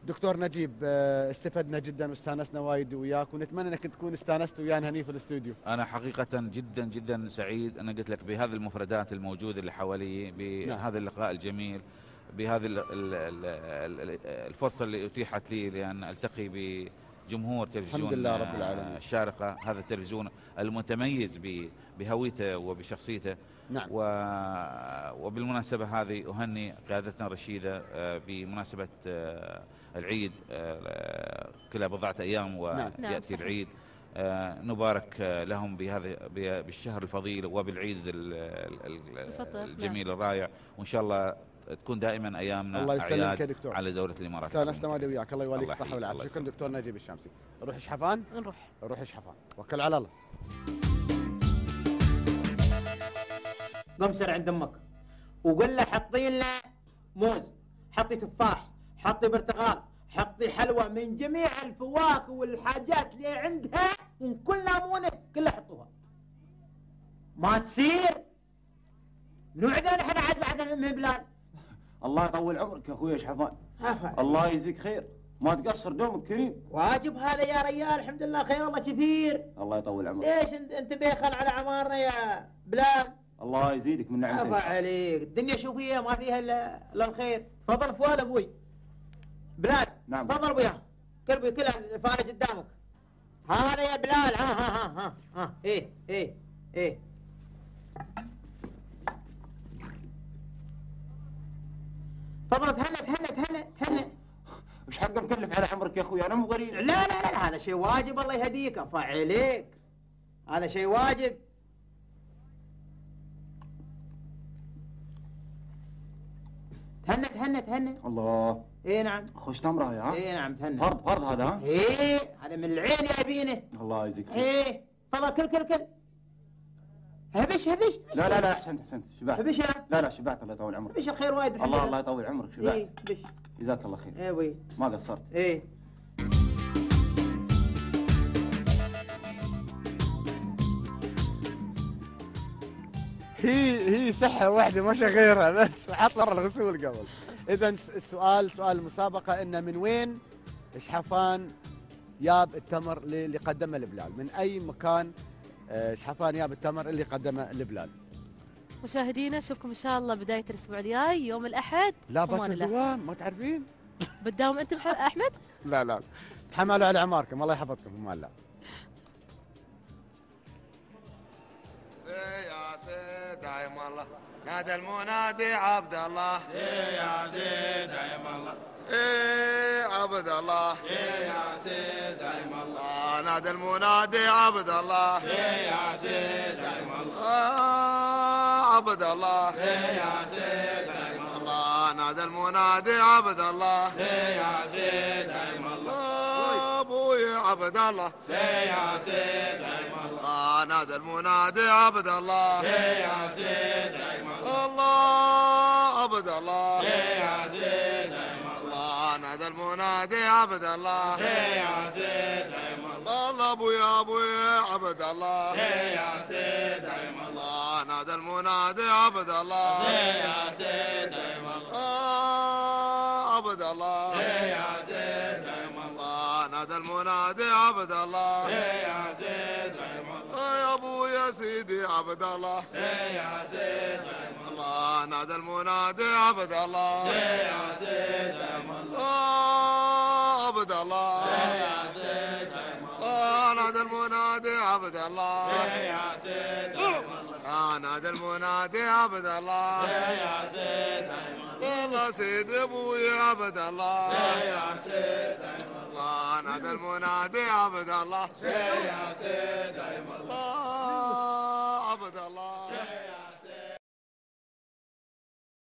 دكتور نجيب آه، استفدنا جدا واستانسنا وايد وياك ونتمنى إنك تكون استانست ويانا هني في الاستوديو. أنا حقيقة جدا جدا سعيد. أنا قلت لك بهذه المفردات الموجودة اللي حوالي بهذا اللقاء الجميل بهذه ال- ال- ال- ال- الفرصة اللي أتيحت لي لأن ألتقي بجمهور تلفزيون الحمد لله رب آه، العالمين. الشارقة هذا التلفزيون المتميز بهويته وبشخصيته. نعم. و... وبالمناسبة هذه أهني قيادتنا الرشيدة آه، بمناسبة آه، العيد آه، كلها بضعة أيام نعم. نعم، ويأتي صحيح. العيد نبارك لهم بهذا ب- بالشهر الفضيل وبالعيد ال- ال- ال- الفطر، الجميل الرائع. وإن شاء الله تكون دائما أيامنا الله يسلمك يا دكتور. على دولة الإمارات. استانسنا وايد وياك. الله الله الصحة والعافية. شكرا. دكتور نجيب الشامسي نروح شحفان نروح. نروح شحفان وكل على الله. قم سر عند أمك. وقل له حطي لنا موز حطي تفاح حطي برتقال حطي حلوى من جميع الفواكه والحاجات اللي عندها من كل ليمونه كلها حطوها. ما تصير؟ منو عندنا إحنا عاد بعد من بلاد الله يطول عمرك يا أخوي شحفان. عفا. الله يجزيك خير. ما تقصر دومك كريم. واجب هذا يا ريال الحمد لله خير الله كثير. الله يطول عمرك. ليش انت أنت بيخل على عمارنا يا بلال؟ الله يزيدك من نعمته. عفا عليك. الدنيا شو فيها ما فيها الا الخير. تفضل فوال أبوي. بلال نعم. تفضل ابويا كل أبوي كلها الفارج قدامك. هذا يا بلال. ها ها ها ها ها. إيه إيه إيه. تفضل تهنى تهنى تهنى تهنى وش حق مكلف على عمرك يا أخوي؟ أنا مو غريب لا لا لا, هذا شيء واجب الله يهديك. ارفع عليك. هذا شيء واجب. تهنى تهنى تهنى. الله. اي نعم. خوش تمره يا ها؟ اي نعم تهنى. فرض فرض هذا ها؟ إيه هذا من العين يا بينه الله يجزيك خير إيه. تفضل كل كل كل. هبش هبش. لا لا لا أحسنت أحسنت. شبعت. هبشة لا لا شبعت الله يطول عمرك. هبش الخير وايد الله لله. الله يطول عمرك شبعت. هبش. جزاك الله خير. اي وي. ما قصرت اي هي هي سحه واحدة ما غيرها بس حط برا الغسول قبل. اذا السؤال سؤال المسابقة إنه من وين شحفان ياب التمر اللي قدمه البلال؟ من أي مكان آه، شحفان ياب التمر اللي قدمه البلال؟ مشاهدينا نشوفكم إن شاء الله بداية الأسبوع الجاي يوم الأحد. لا أمان باكر الله. دوام ما تعرفين؟ بتداوم انت أحمد؟ لا لا. تحملوا على عماركم الله يحفظكم في أمان الله دايم الله. نادى المنادي عبد الله. يا سيد دايم الله. إيه عبد الله. يا سيد دايم الله. آه نادى المنادي عبد الله. يا سيد دايم الله. آه عبد الله. يا سيد دايم الله. نادى المنادي عبد الله. يا سيد دايم آه عبد الله يا سيد دايم الله. نادى المنادي عبد الله يا سيد دايم الله. الله عبد الله يا سيد دايم الله. نادى المنادي عبد الله يا سيد دايم الله. الله أبوي أبوي عبد الله يا سيد دايم الله. نادى المنادي عبد الله يا سيد دايم الله. عبد الله يا سيد المنادي عبد الله. يا دايم الله. يا أبو يا سيدي عبد الله. يا دايم الله. نادى المنادي عبد الله. يا دايم الله. آه عبد الله. يا سيد دايم آه نادى المنادي عبد الله. يا سيد دايم الله. آه نادى المنادي عبد الله. يا دايم الله. سيد أبوي عبد الله. يا سيد دايم الله. نادى المنادي عبد الله. يا سيد دايم الله. الله عبد الله.